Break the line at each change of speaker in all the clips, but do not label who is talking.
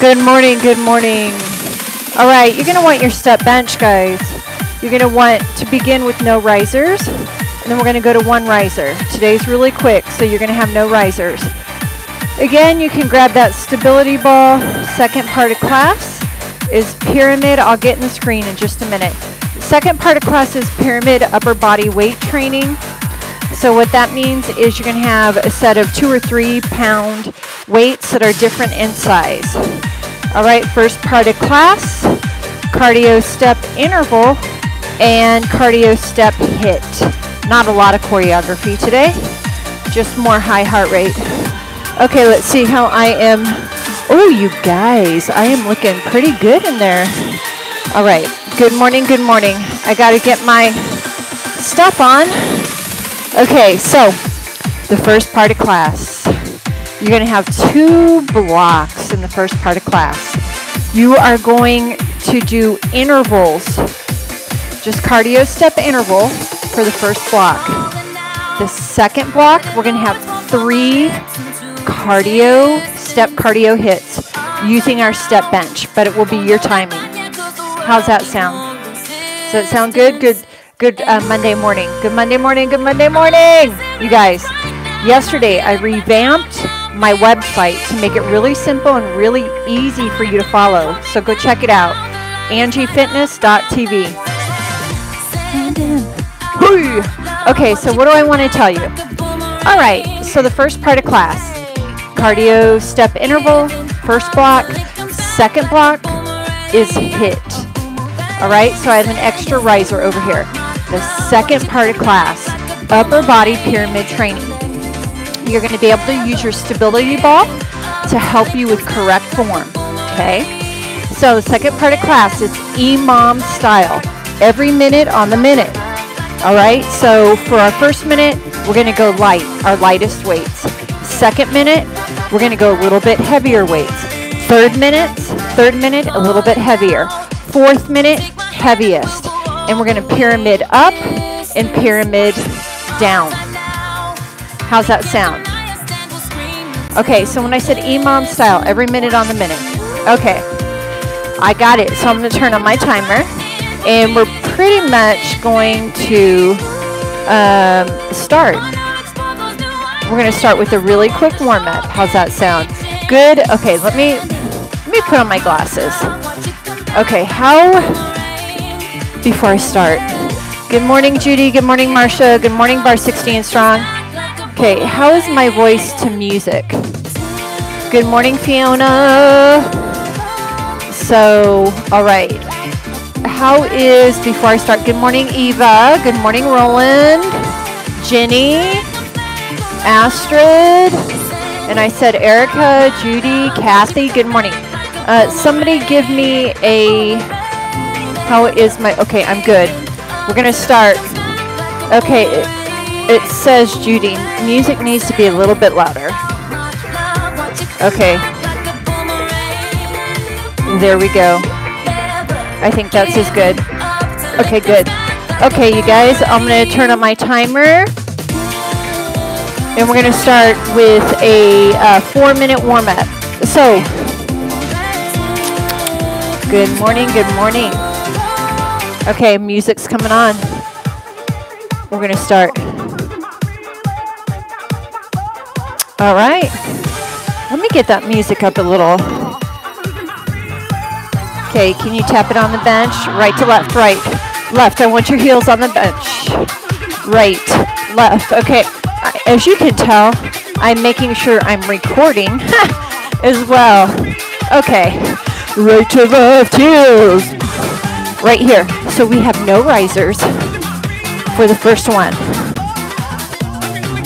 Good morning, good morning. All right, you're gonna want your step bench, guys. You're gonna want to begin with no risers, and then we're gonna go to one riser. Today's really quick, so you're gonna have no risers. Again, you can grab that stability ball. Second part of class is pyramid. I'll get in the screen in just a minute. Second part of class is pyramid upper body weight training. So what that means is you're going to have a set of two or three pound weights that are different in size. All right, first part of class, cardio step interval and cardio step HIIT. Not a lot of choreography today, just more high heart rate. Okay, let's see how I am. Oh, you guys, I am looking pretty good in there. All right, good morning, good morning. I got to get my stuff on. Okay, so the first part of class. You're to have two blocks in the first part of class. You are going to do intervals, just cardio step interval for the first block. The second block, we're going to have three cardio, step cardio hits using our step bench, but it will be your timing. How's that sound? Does that sound good? Good, good uh, Monday morning. Good Monday morning. Good Monday morning, you guys. Yesterday, I revamped my website to make it really simple and really easy for you to follow. So go check it out. AngieFitness.tv. Okay, so what do I want to tell you? All right, so the first part of class cardio step interval, first block, second block is HIIT. All right, so I have an extra riser over here. The second part of class, upper body pyramid training. You're going to be able to use your stability ball to help you with correct form. Okay, so the second part of class is EMOM style, every minute on the minute. All right, so for our first minute, we're going to go light, our lightest weights. Second minute, we're going to go a little bit heavier weights. Third minute, third minute, a little bit heavier. Fourth minute, heaviest. And we're going to pyramid up and pyramid down. How's that sound? Okay, so when I said EMOM style, every minute on the minute. Okay, I got it. So I'm going to turn on my timer. And we're pretty much going to um, start. We're going to start with a really quick warm up. How's that sound? Good. Okay, let me let me put on my glasses. Okay, how before I start? Good morning, Judy. Good morning, Marsha. Good morning, Bar 60 and Strong. Okay, how is my voice to music? Good morning, Fiona. So, all right. How is, before I start, good morning, Eva. Good morning, Roland. Jenny. Astrid. And I said Erica, Judy, Kathy. Good morning. Uh, somebody give me a, how is my, okay, I'm good. We're going to start. Okay, it, says Judy, music needs to be a little bit louder. Okay. There we go. I think that's as good. Okay, good. Okay, you guys, I'm going to turn on my timer. And we're going to start with a uh, four minute warm up. So, good morning, good morning. Okay, music's coming on. We're going to start. All right. Let me get that music up a little. Okay, can you tap it on the bench? Right to left, right. Left, I want your heels on the bench. Right, left. Okay, as you can tell, I'm making sure I'm recording as well. Okay, right to left, heels. Right here. So we have no risers for the first one.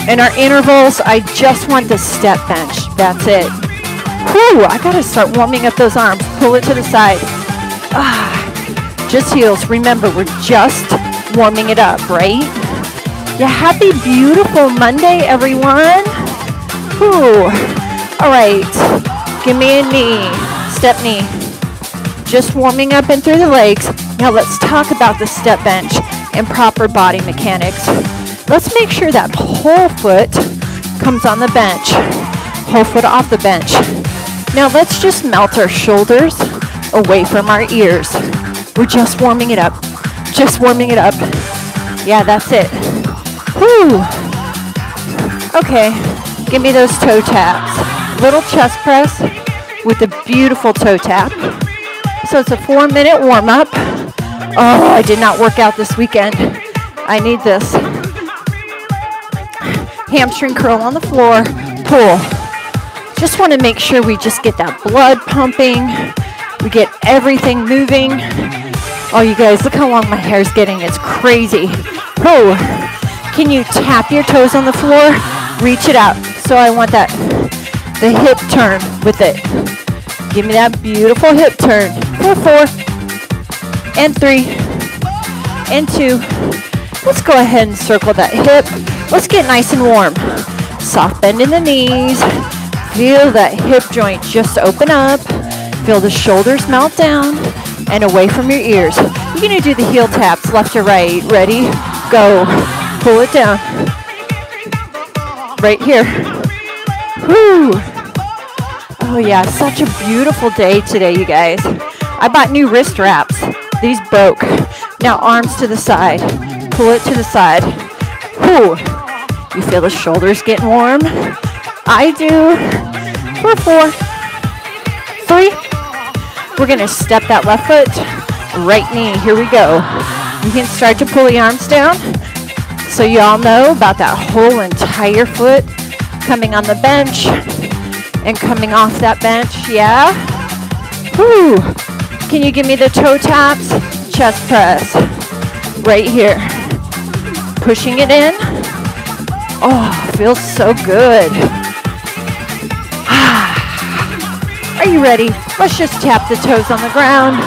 In our intervals, I just want the step bench. That's it. Whew, I gotta start warming up those arms. Pull it to the side. Ah, just heels. Remember, we're just warming it up, right? Yeah, happy beautiful Monday, everyone. Whew. All right, give me a knee, step knee. Just warming up and through the legs. Now let's talk about the step bench and proper body mechanics. Let's make sure that whole foot comes on the bench, whole foot off the bench. Now let's just melt our shoulders away from our ears. We're just warming it up. Just warming it up. Yeah, that's it. Whew. Okay, give me those toe taps. Little chest press with a beautiful toe tap. So it's a four minute warm up. Oh, I did not work out this weekend. I need this. Hamstring curl on the floor, pull. Just want to make sure we just get that blood pumping. We get everything moving. Oh, you guys, look how long my hair is getting. It's crazy. Oh, can you tap your toes on the floor? Reach it out. So I want that, the hip turn with it. Give me that beautiful hip turn. For four, and three, and two. Let's go ahead and circle that hip. Let's get nice and warm. Soft bend in the knees. Feel that hip joint just open up. Feel the shoulders melt down and away from your ears. You're gonna do the heel taps left to right. Ready? Go. Pull it down. Right here. Whoo. Oh yeah, such a beautiful day today, you guys. I bought new wrist wraps. These broke. Now arms to the side. Pull it to the side. Whoo. You feel the shoulders getting warm? I do. For four, three. We're gonna step that left foot, right knee. Here we go. You can start to pull the arms down. So you all know about that whole entire foot coming on the bench and coming off that bench. Yeah. Whoo. Can you give me the toe taps? Chest press. Right here. Pushing it in. Oh, feels so good. Are you ready? Let's just tap the toes on the ground.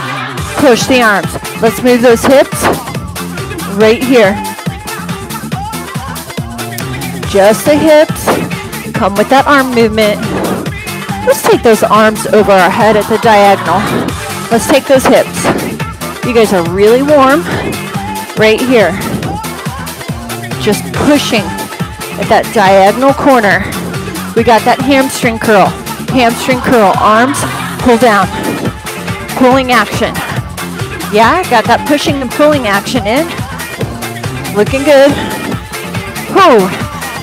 Push the arms. Let's move those hips. Right here. Just the hips. Come with that arm movement. Let's take those arms over our head at the diagonal. Let's take those hips. You guys are really warm. Right here. Just pushing at that diagonal corner. We got that hamstring curl. Hamstring curl. Arms pull down. Pulling action. Yeah, got that pushing and pulling action in. Looking good. Whew.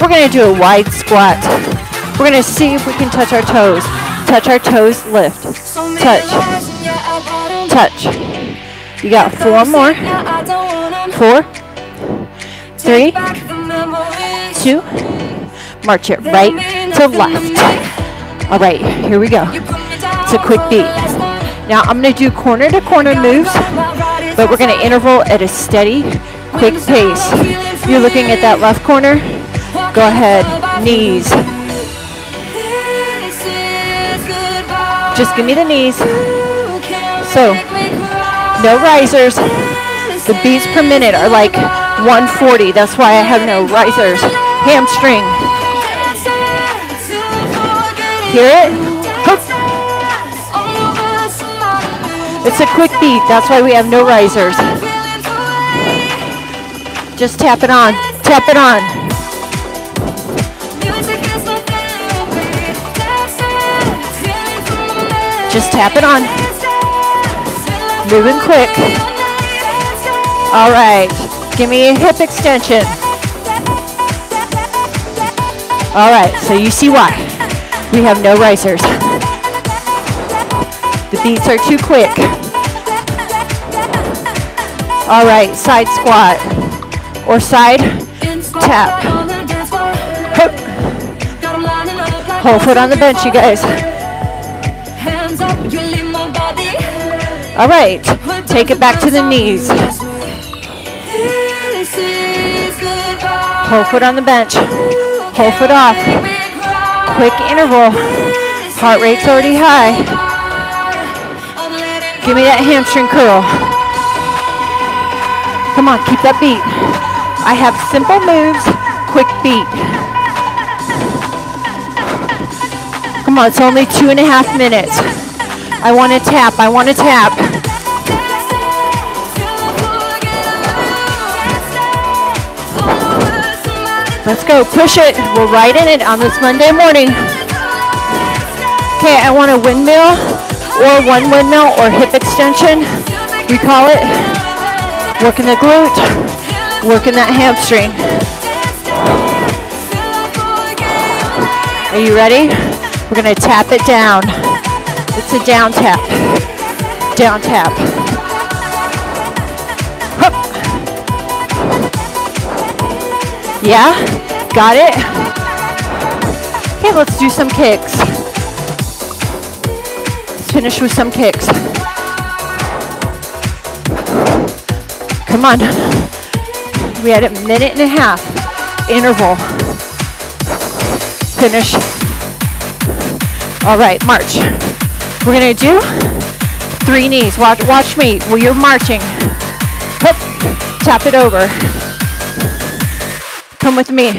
We're gonna do a wide squat. We're gonna see if we can touch our toes. Touch our toes, lift. Touch. Touch. You got four more. Four. Three. Two. March it right to left. All right, here we go. It's a quick beat. Now I'm gonna do corner to corner moves, but we're gonna interval at a steady, quick pace. You're looking at that left corner. Go ahead, knees. Just give me the knees. So, no risers. The beats per minute are like 140. That's why I have no risers. Hamstring. Hear it? It's a quick beat. That's why we have no risers. Just tap it on. Tap it on. Just tap it on. Moving quick. All right. Give me a hip extension. All right. So you see why. We have no risers. The beats are too quick. All right. Side squat or side tap. Hook. Whole foot on the bench, you guys. All right, take it back to the knees. Whole foot on the bench. Whole foot off. Quick interval. Heart rate's already high. Give me that hamstring curl. Come on, keep that beat. I have simple moves, quick beat. Come on, it's only two and a half minutes. I want to tap, I want to tap. Let's go, push it. We're right in it on this Monday morning. Okay, I want a windmill or one windmill or hip extension. We call it working the glute, working that hamstring. Are you ready? We're gonna tap it down. It's a down tap. Down tap. Yeah? Got it? Okay, let's do some kicks. Let's finish with some kicks. Come on. We had a minute and a half interval. Finish. All right, march. We're gonna do three knees. Watch, watch me. Well, you're marching. Hup. Tap it over. Come with me.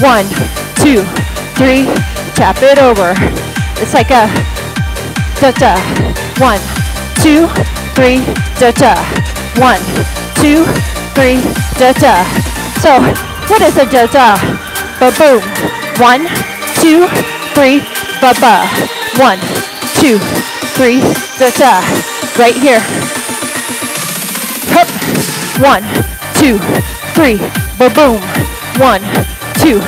One, two, three. Tap it over. It's like a da da. One, two, three, da da. One, two, three, da da. So, what is a da da? Ba boom. One, two, three, ba ba. One, two, three, da da. Right here. Hup. One, two, three, ba boom. One, two,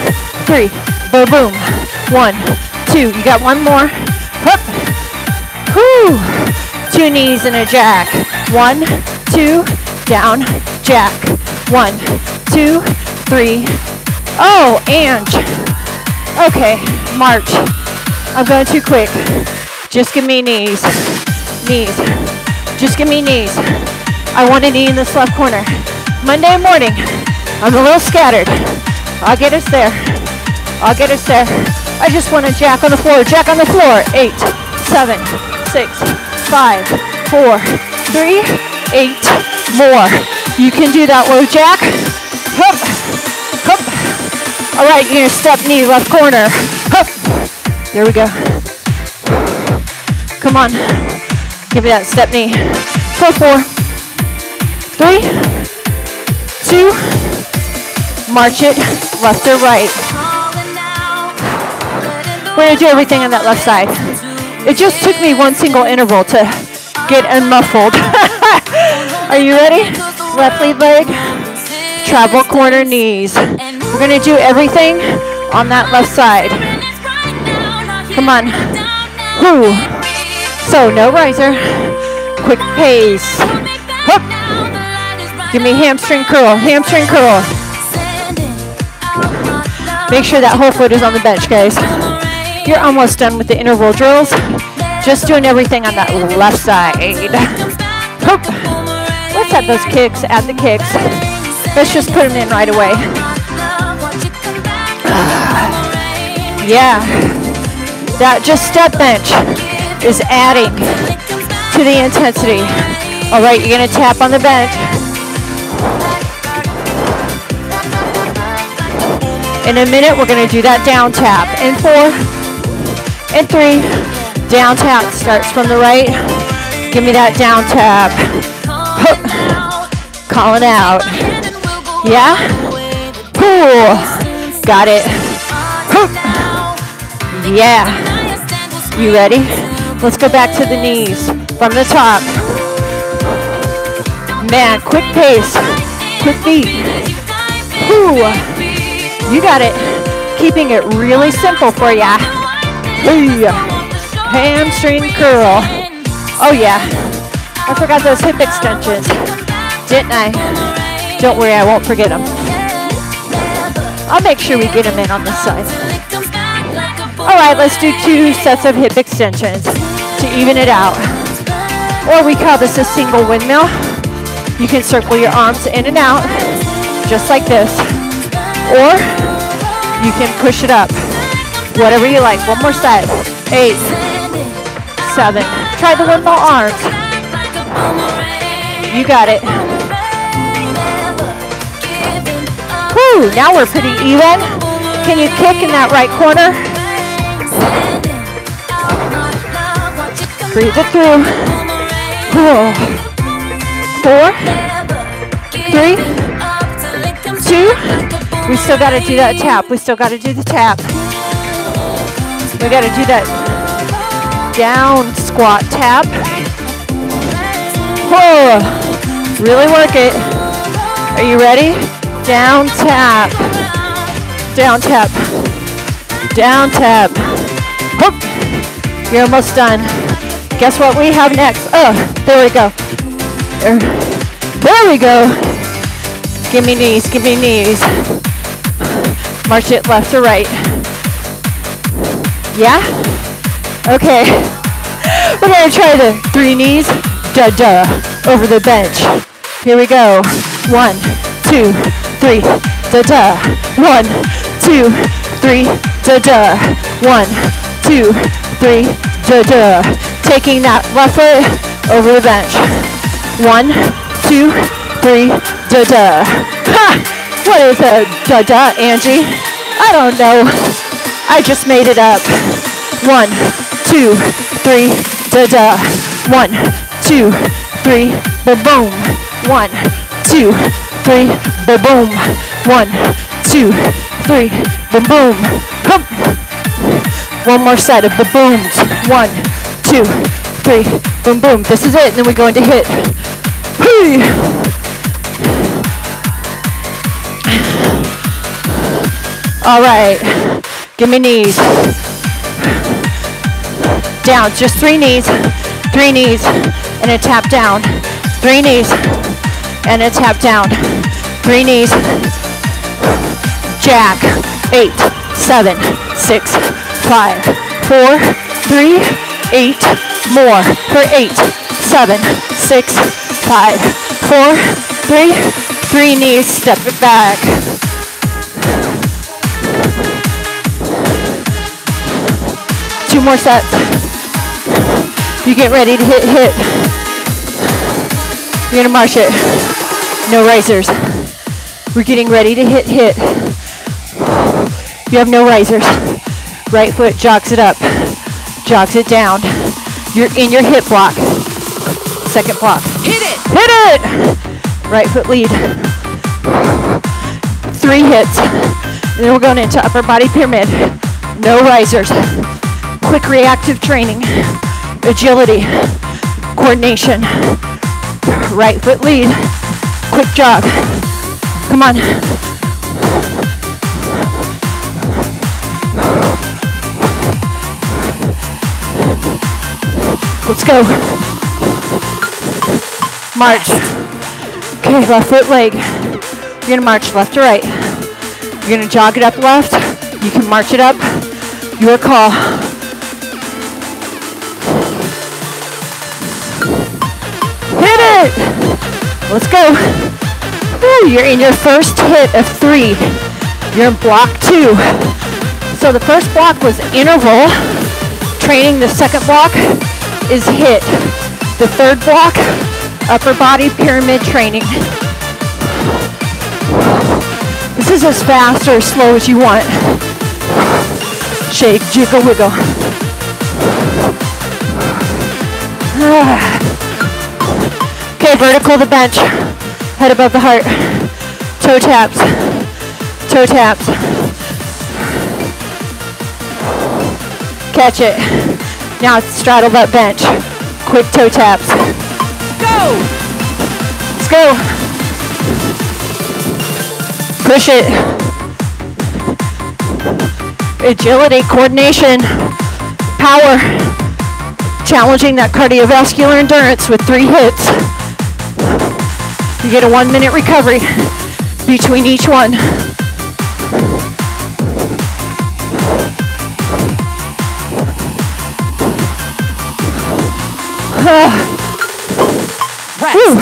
three, ba boom. One, two. You got one more. Hup. Whoo. Two knees and a jack. One, two, down, jack. One, two, three. Oh, and. Okay, march. I'm going too quick. Just give me knees. Knees. Just give me knees. I want a knee in this left corner. Monday morning, I'm a little scattered. I'll get us there. I'll get us there. I just want to jack on the floor. Jack on the floor. Eight, seven, six, five, four, three, eight, more. You can do that low jack. Hup, hup. All right, you're gonna step knee left corner. Hup. There we go. Come on. Give me that step knee. Go four, three, two, march it left or right. We're gonna do everything on that left side. It just took me one single interval to get unmuffled. Are you ready? Left lead leg, travel corner knees. We're gonna do everything on that left side. Come on. Whoo. So no riser. Quick pace. Hup. Give me hamstring curl, hamstring curl. Make sure that whole foot is on the bench, guys. You're almost done with the interval drills. Just doing everything on that left side. Let's add those kicks, add the kicks. Let's just put them in right away. Yeah. That just step bench is adding to the intensity. All right, you're gonna tap on the bench. In a minute, we're gonna do that down tap. In four, in three, down tap starts from the right. Give me that down tap. Calling out. Yeah? Cool. Got it. Yeah. You ready? Let's go back to the knees from the top. Man, quick pace. Quick feet. Whew. You got it. Keeping it really simple for ya. Hey. Hamstring curl. Oh yeah. I forgot those hip extensions. Didn't I? Don't worry, I won't forget them. I'll make sure we get them in on this side. All right, let's do two sets of hip extensions to even it out. Or we call this a single windmill. You can circle your arms in and out, just like this. Or you can push it up, whatever you like. One more set. Eight, seven. Try the windmill arms. You got it. Whew, now we're pretty even. Can you kick in that right corner? Breathe it through. Cool. Four, three, two. We still got to do that tap. We still got to do the tap. We got to do that down squat tap. Whoa, really work it. Are you ready? Down tap, down tap, down tap. You're almost done. Guess what we have next? Oh, there we go. There, there we go. Give me knees, give me knees. March it left or right. Yeah? Okay. We're gonna try the three knees, da da, over the bench. Here we go. One, two, three, da da. One, two, three, da da. One, two, three, da da. Taking that left foot over the bench. One, two, three, da da. Ha! What is a da da, Angie? I don't know. I just made it up. One, two, three, da da. One, two, three, ba boom. One, two, three, ba boom. One, two, three, ba boom. Hump. One more set of the booms. One, two, three, boom, boom. This is it. And then we go into HIIT. Hey. All right. Give me knees. Down. Just three knees. Three knees. And a tap down. Three knees. And a tap down. Three knees. Jack. Eight, seven, six, five, four, three, eight, more. For eight, seven, six, five, four, three, three knees. Step it back. Two more sets. You get ready to hit hit. You're gonna march it. No risers. We're getting ready to hit hit. You have no risers. Right foot jogs it up, jogs it down. You're in your hip block. Second block.
Hit it!
Hit it! Right foot lead. Three hits. And then we're going into upper body pyramid. No risers. Quick reactive training. Agility. Coordination. Right foot lead. Quick jog. Come on. Let's go. March. Okay, left foot leg. You're gonna march left to right. You're gonna jog it up left. You can march it up. Your call. Hit it! Let's go. Woo, you're in your first hit of three. You're in block two. So the first block was interval training. The second block is HIIT. The third block, upper body pyramid training. Is as fast or as slow as you want. Shake, jiggle, wiggle. Okay, vertical the bench. Head above the heart. Toe taps. Toe taps. Catch it. Now straddle that bench. Quick toe taps.
Go!
Let's go. Push it. Agility, coordination, power. Challenging that cardiovascular endurance with three hits. You get a one minute recovery between each one. Whew.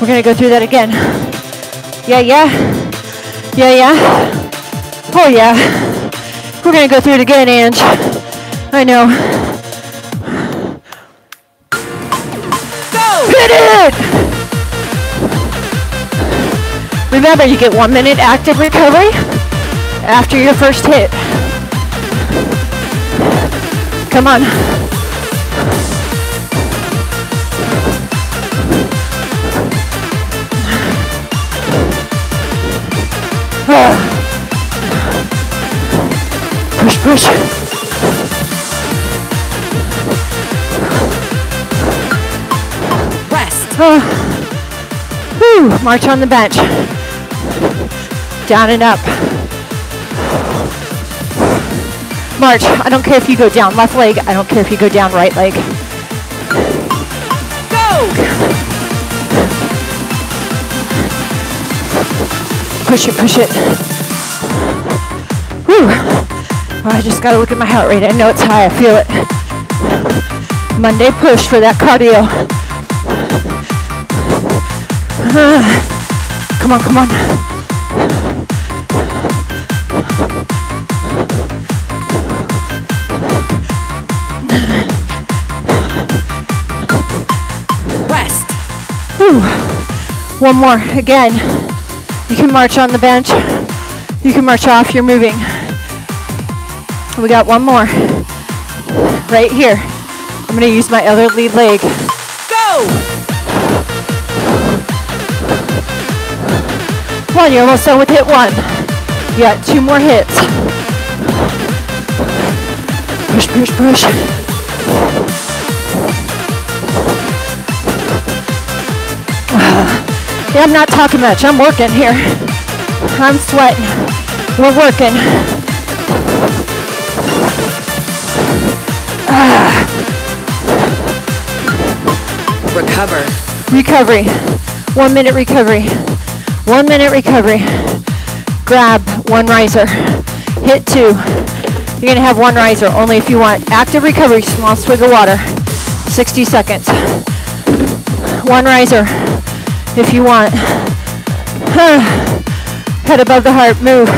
We're gonna go through that again. Yeah, yeah. Yeah, yeah. Oh, yeah. We're gonna go through it again, Ange. I know.
Go!
Hit it! Remember, you get one minute active recovery after your first hit. Come on. Push. Rest. Uh, whew, march on the bench. Down and up. March. I don't care if you go down left leg. I don't care if you go down right leg.
Go!
Push it, push it. I just gotta look at my heart rate. I know it's high. I feel it. Monday push for that cardio. come on, come on.
Rest.
Whew. One more. Again. You can march on the bench. You can march off. You're moving. We got one more. Right here. I'm going to use my other lead leg.
Go!
Come on, you're almost done with hit one. You got two more hits. Push, push, push. Yeah, I'm not talking much. I'm working here. I'm sweating. We're working.
Recover.
Recovery. One minute recovery. One minute recovery. Grab one riser. Hit two. You're gonna have one riser only if you want. Active recovery, small swig of water. 60 seconds. One riser if you want. Head above the heart, move.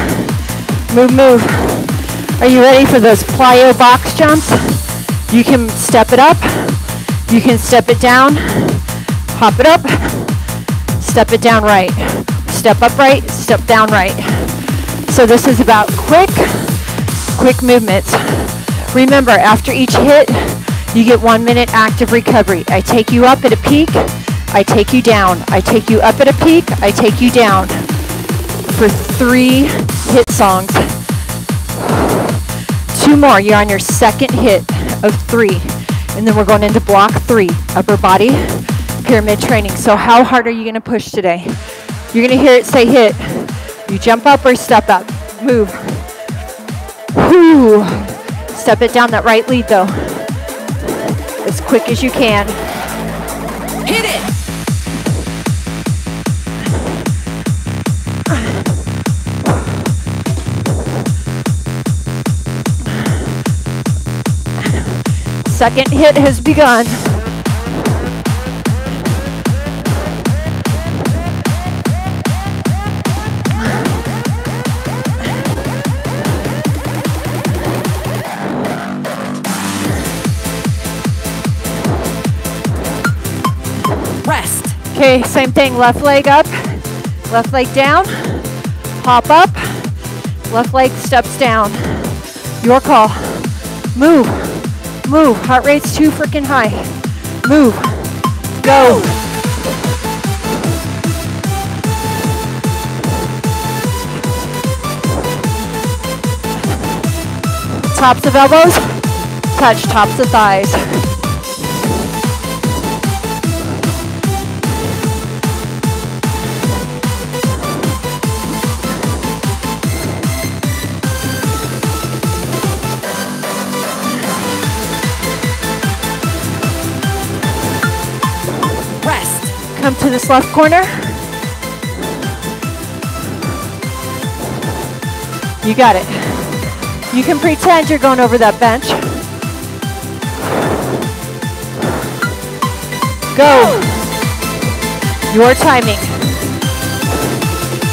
Move, move. Are you ready for those plyo box jumps? You can step it up. You can step it down. Hop it up. Step it down right. Step up right, step down right. So this is about quick, quick movements. Remember, after each hit, you get one minute active recovery. I take you up at a peak, I take you down. I take you up at a peak, I take you down for three hit songs. Two more, you're on your second hit of three. And then we're going into block three, upper body pyramid training. So how hard are you gonna push today? You're gonna hear it say hit. You jump up or step up. Move. Whew. Step it down that right lead though. As quick as you can. Second hit has begun.
Rest.
Okay, same thing. Left leg up, left leg down, hop up, left leg steps down. Your call. Move, move. Heart rate's too freaking high. Move. Go. Tops of elbows, touch tops of thighs. Come to this left corner. You got it. You can pretend you're going over that bench. Go. Your timing.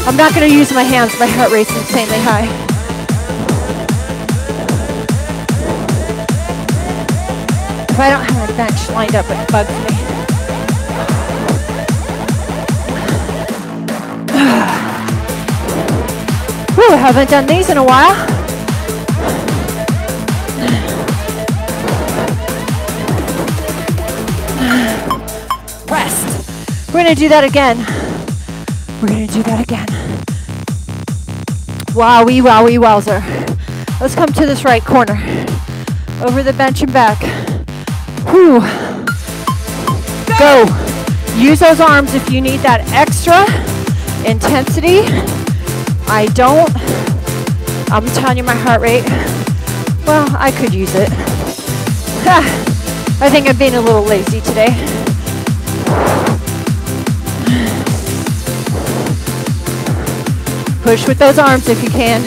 I'm not going to use my hands. My heart rate's insanely high. If I don't have a bench lined up, it bugs me. Whew, haven't done these in a while.
Rest.
We're gonna do that again. We're gonna do that again. Wowie, wowie, wowzer. Let's come to this right corner. Over the bench and back. Whew. Go. Use those arms if you need that extra intensity. I don't. I'm telling you my heart rate. Well, I could use it. I think I'm being a little lazy today. Push with those arms if you can.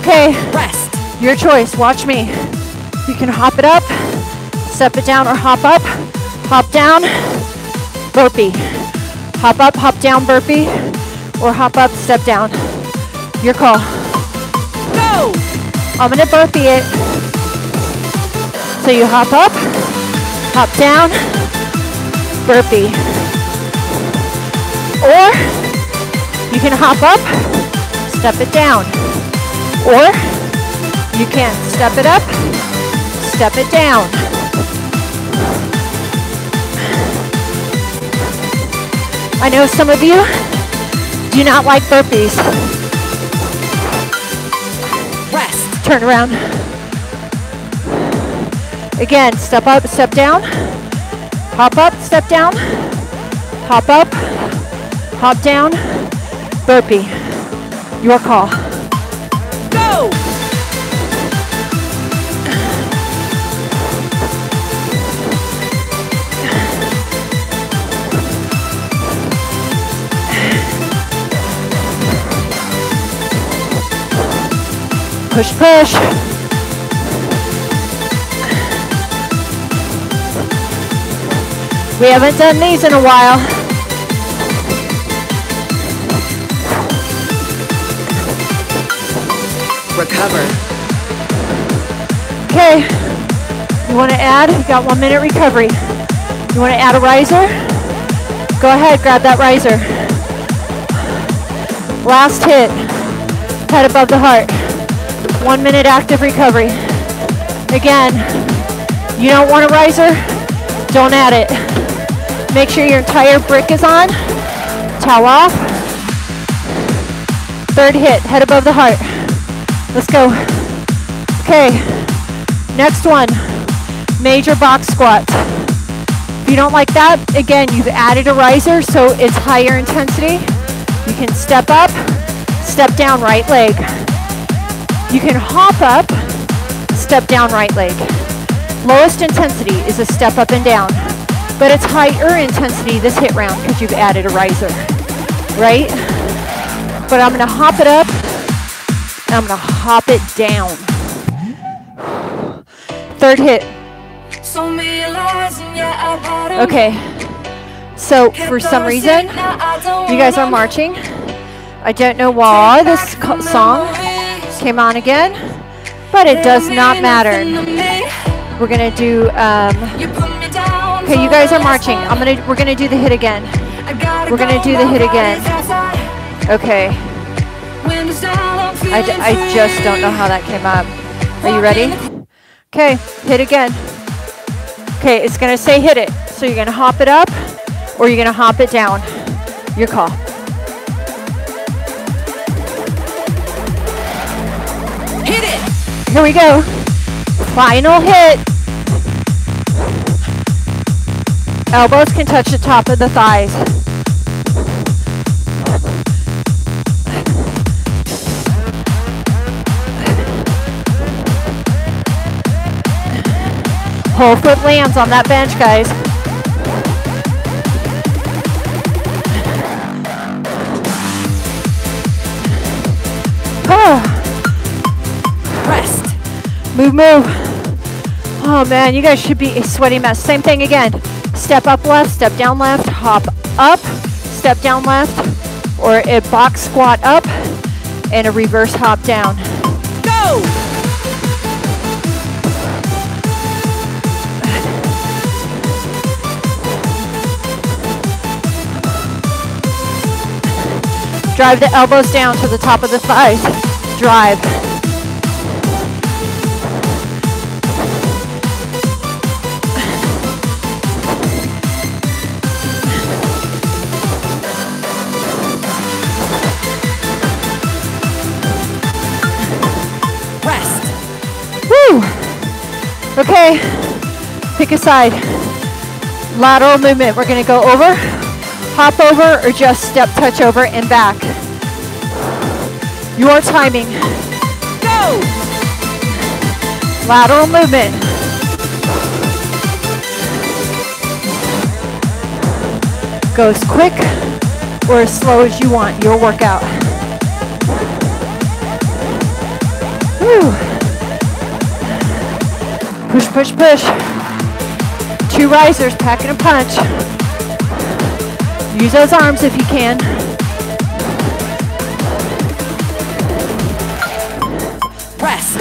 Okay,
Rest.
your choice. Watch me. You can hop it up, step it down, or hop up, hop down, burpee. Hop up, hop down, burpee, or hop up, step down. Your call.
Go.
I'm gonna burpee it. So you hop up, hop down, burpee. Or you can hop up, step it down. Or you can step it up, step it down. I know some of you do not like burpees.
Rest.
Turn around. Again, step up, step down. Hop up, step down. Hop up, hop down. Burpee. Your call. Push, push. We haven't done these in a while.
Recover.
Okay. You want to add? You got one minute recovery. You want to add a riser? Go ahead, grab that riser. Last hit. Head above the heart. One minute active recovery. Again, you don't want a riser? Don't add it. Make sure your entire brick is on. Towel off. Third hit, head above the heart. Let's go. Okay, next one, major box squats. If you don't like that, again, you've added a riser, so it's higher intensity. You can step up, step down right leg. You can hop up, step down right leg. Lowest intensity is a step up and down, but it's higher intensity this hit round because you've added a riser, right? But I'm gonna hop it up, and I'm gonna hop it down. Third hit. Okay. So for some reason, you guys are marching. I don't know why this song came on again, but it does not matter. We're gonna do. Um, okay, you guys are marching. I'm gonna. We're gonna do the hit again.
We're gonna do the hit again.
Okay. I, I just don't know how that came up. Are you ready? Okay, hit again. Okay, it's gonna say hit it. So you're gonna hop it up or you're gonna hop it down. Your call. Here we go. Final hit. Elbows can touch the top of the thighs. Whole foot lands on that bench, guys. Ah. Move, move. Oh man, you guys should be a sweaty mess. Same thing again. Step up left, step down left, hop up, step down left, or a box squat up and a reverse hop down.
Go.
Drive the elbows down to the top of the thighs. Drive. Okay, pick a side. Lateral movement. We're gonna go over, hop over, or just step touch over and back. Your timing.
Go!
Lateral movement. Go as quick or as slow as you want, your workout. Whew. Push, push, push. Two risers, packing a punch. Use those arms if you can.
Rest.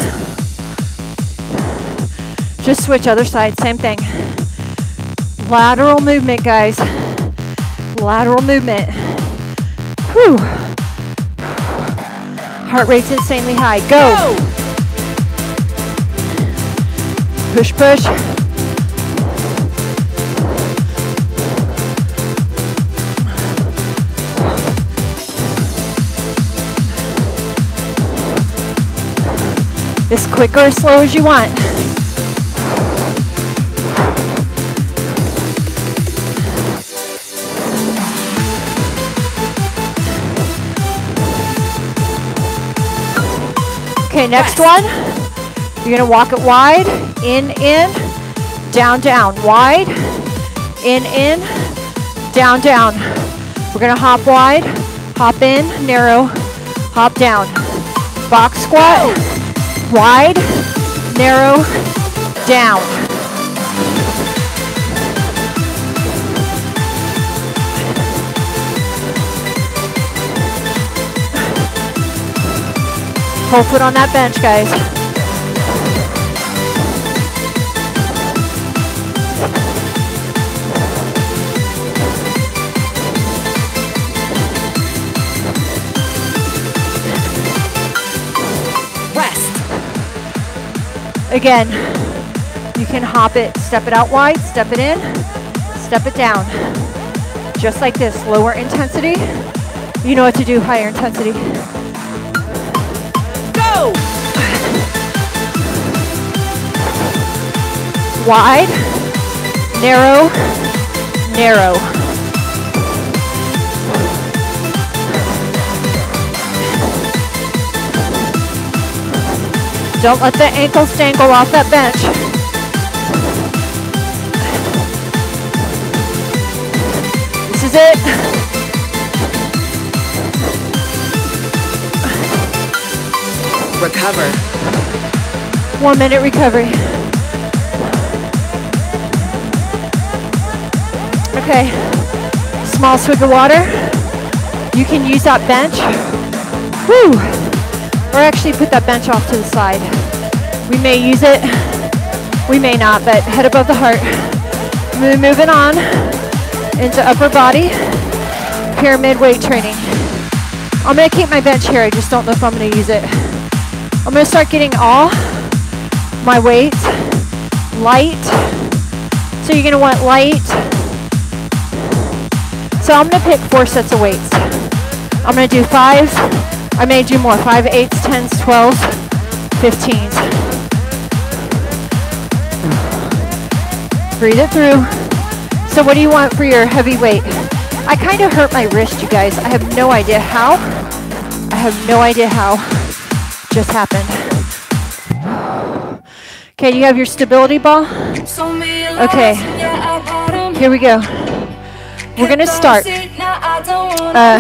Just switch other side, same thing. Lateral movement, guys. Lateral movement. Whew. Heart rate's insanely high. Go.
Go!
Push, push. As quick or as slow as you want. Okay, next one. You're gonna walk it wide, in, in, down, down, wide, in, in, down, down. We're gonna hop wide, hop in, narrow, hop down. Box squat, wide, narrow, down. Whole foot on that bench, guys. Again, you can hop it, step it out wide, step it in, step it down. Just like this, lower intensity. You know what to do, higher intensity.
Go!
Wide, narrow, narrow. Don't let the ankles dangle off that bench. This is it.
Recover.
One minute recovery. Okay, small swig of water. You can use that bench. Whew. Or actually put that bench off to the side. We may use it, we may not, but head above the heart. Mo- Moving on into upper body, pyramid weight training. I'm gonna keep my bench here, I just don't know if I'm gonna use it. I'm gonna start getting all my weight light. So you're gonna want light. So I'm gonna pick four sets of weights. I'm gonna do five. I may do more. Five, eights, tens, twelves, fifteens. Breathe it through. So what do you want for your heavy weight? I kind of hurt my wrist, you guys. I have no idea how. I have no idea how. Just happened. Okay, you have your stability ball.
Okay.
Here we go. We're gonna start uh,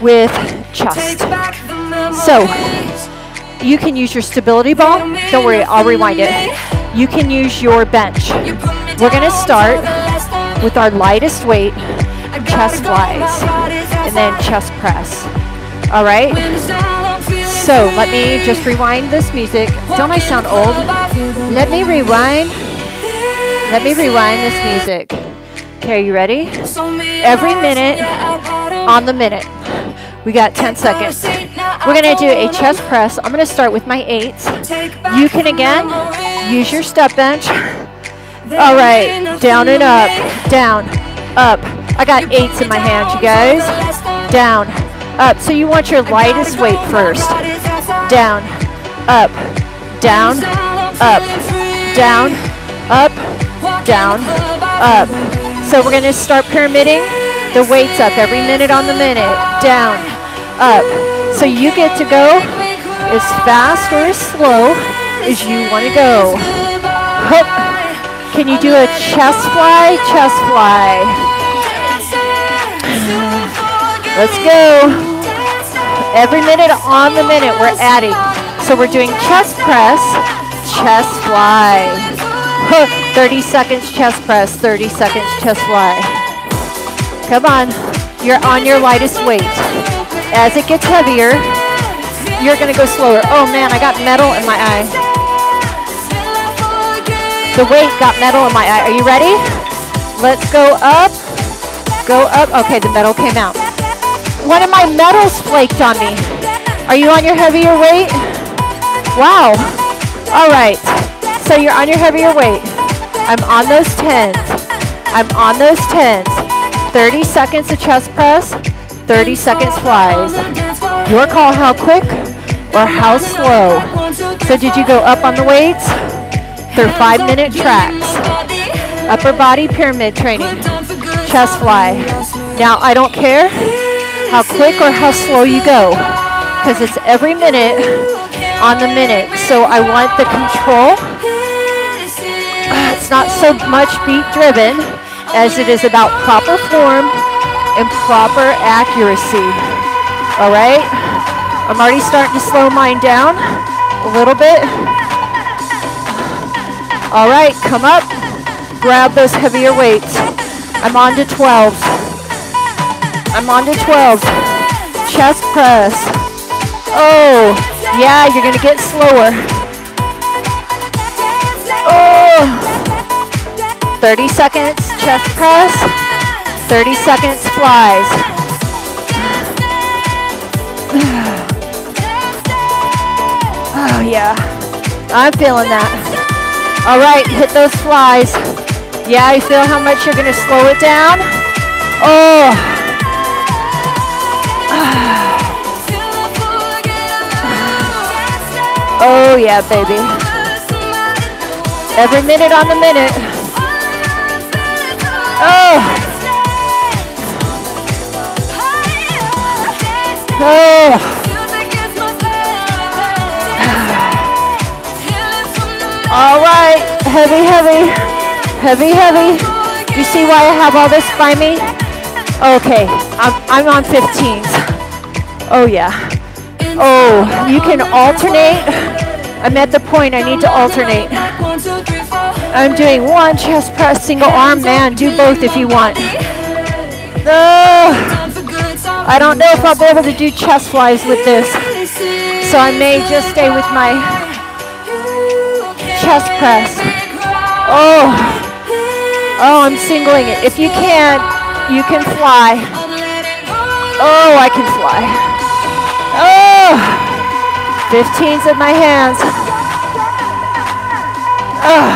with chest. So, You can use your stability ball. Don't worry, I'll rewind it. You can use your bench. We're gonna start with our lightest weight, chest flies, and then chest press. All right? So let me just rewind this music. Don't I sound old? Let me rewind. Let me rewind this music. Okay, are you ready? Every minute on the minute. We got 10 seconds. We're gonna do a chest press. I'm gonna start with my eights. You can again use your step bench. All right, down and up, down, up. I got eights in my hand, you guys. Down, up. So you want your lightest weight first. Down, up, down, up, down, up, down, up. So we're gonna start pyramiding the weights up every minute on the minute, down, up. So you get to go as fast or as slow as you wanna go. Hup. Can you do a chest fly, chest fly? Let's go. Every minute on the minute, we're adding. So we're doing chest press, chest fly. 30 seconds chest press, 30 seconds chest fly. Come on. You're on your lightest weight. As it gets heavier, you're going to go slower. Oh man, I got metal in my eye. The weight got metal in my eye. Are you ready? Let's go up. Go up. Okay, the metal came out. One of my metals flaked on me. Are you on your heavier weight? Wow. All right. So you're on your heavier weight. I'm on those 10s. I'm on those 10s. 30 seconds of chest press, 30 seconds flies. Your call how quick or how slow. So did you go up on the weights? They're five minute tracks. Upper body pyramid training. Chest fly. Now I don't care how quick or how slow you go because it's every minute on the minute. So I want the control. It's not so much beat driven as it is about proper form and proper accuracy. All right? I'm already starting to slow mine down a little bit. All right, come up. Grab those heavier weights. I'm on to 12s. I'm on to 12. Chest press. Oh, yeah, you're gonna get slower. Oh, 30 seconds chest press, 30 seconds flies. Oh yeah, I'm feeling that. All right, hit those flies. Yeah, you feel how much you're gonna slow it down? Oh. Oh yeah, baby. Every minute on the minute. Heavy, heavy, heavy, heavy. You see why I have all this by me? Okay, I'm, I'm on 15s. Oh yeah. Oh, you can alternate. I'm at the point I need to alternate. I'm doing one chest press, single arm. Man, do both if you want. Oh, I don't know if I'll be able to do chest flies with this. So I may just stay with my chest press. Oh, oh, I'm singling it. If you can't, you can fly. Oh, I can fly. Oh, 15s in my hands. Oh,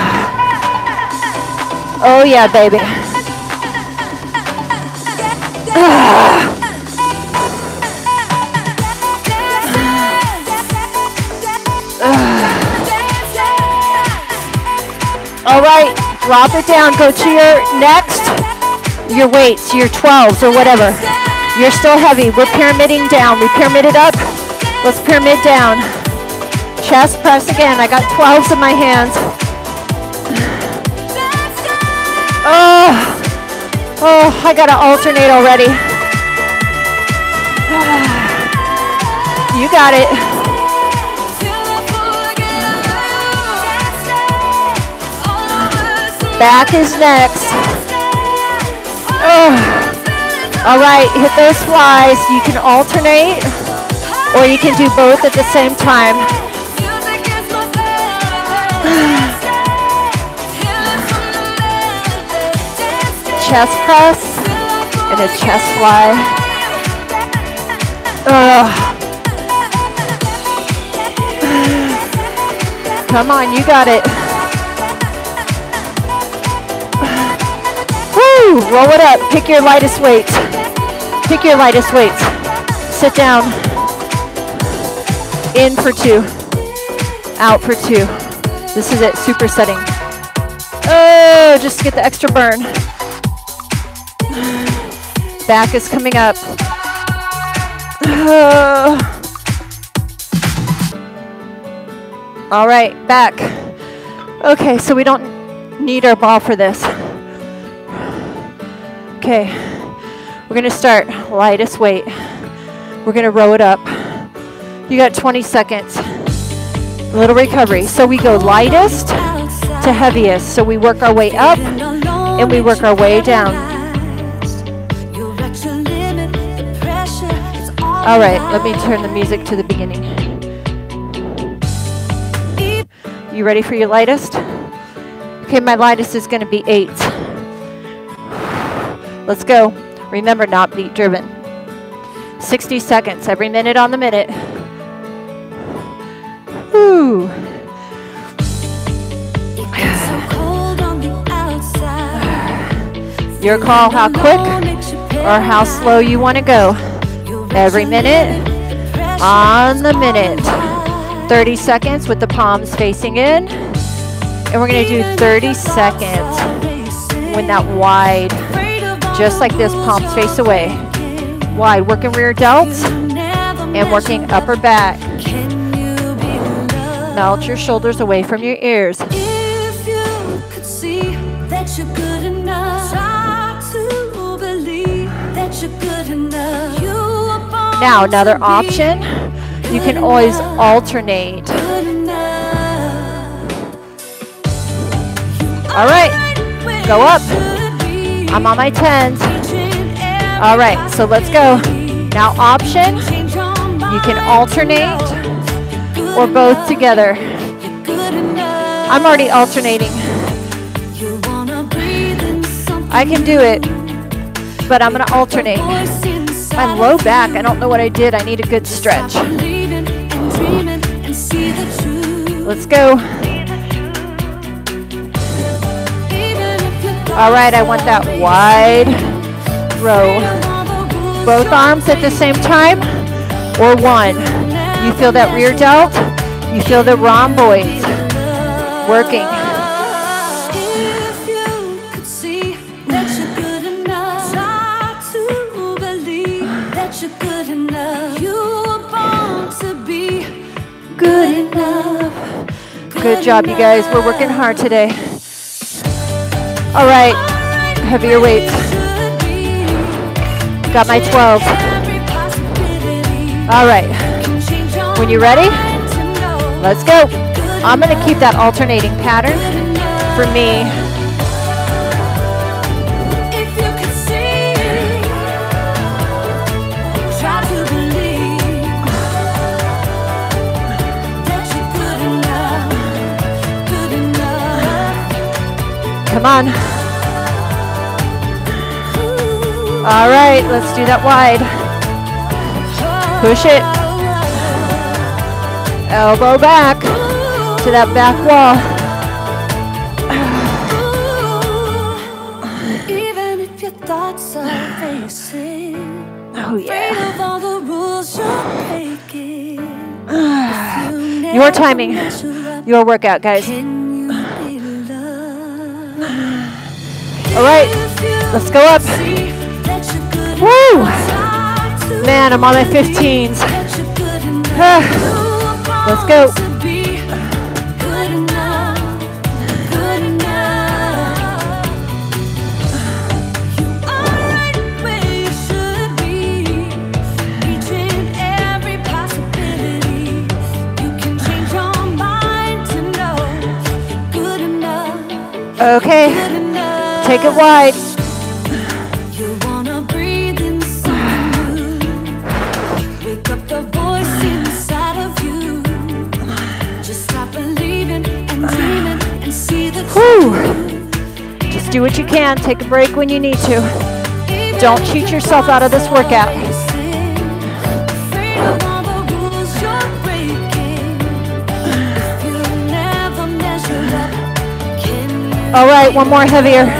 oh yeah, baby. Ah. All right, drop it down. Go to your next, your weights, your 12s or whatever. You're still heavy. We're pyramiding down. We pyramided up. Let's pyramid down. Chest press again. I got 12s in my hands. Oh, oh, I gotta alternate already. You got it. Back is next. All right, hit those flies. You can alternate or you can do both at the same time. chest press and a chest fly. Come on, you got it. Woo! Roll it up. Pick your lightest weight. Pick your lightest weight. Sit down. In for two. Out for two. This is it, supersetting. Oh, just to get the extra burn. Back is coming up. Oh. All right, back. Okay, so we don't need our ball for this. Okay, we're gonna start lightest weight. We're gonna row it up. You got 20 seconds. A little recovery. So we go lightest to heaviest. So we work our way up and we work our way down. All right, let me turn the music to the beginning. You ready for your lightest? Okay, my lightest is going to be eight. Let's go. Remember, not beat driven. 60 seconds, every minute on the minute. Whew. Your call how quick or how slow you want to go. Every minute on the minute. 30 seconds with the palms facing in. And we're going to do 30 seconds when that wide, just like this, palms face away. Wide, working rear delts and working upper back. Melt your shoulders away from your ears. Now, another option, you can always alternate. All right, go up. I'm on my 10s. All right, so let's go. Now, option, you can alternate or both together. I'm already alternating. I can do it, but I'm going to alternate. I'm low back. I don't know what I did. I need a good stretch. Let's go. All right, I want that wide row. Both arms at the same time or one. You feel that rear delt. You feel the rhomboids working. Good. Good job, you guys. We're working hard today. All right, heavier weights. Got my 12. All right, when you're ready, let's go. I'm gonna keep that alternating pattern for me. Come on. All right, let's do that wide. Push it. Elbow back to that back wall.
Even if your thoughts are racing,
Oh yeah.
of all the rules you're breaking.
Your timing. Your workout, guys. All right, let's go up. Woo! Man, I'm on my 15s.
that you're good enough,
Ah,
you
let's go. And it wide. Whew. Just do what you can. Take a break when you need to. Don't cheat yourself out of this workout.
are racing, afraid of all the rules you're breaking. If you never measure up, can you
All right, one more heavier.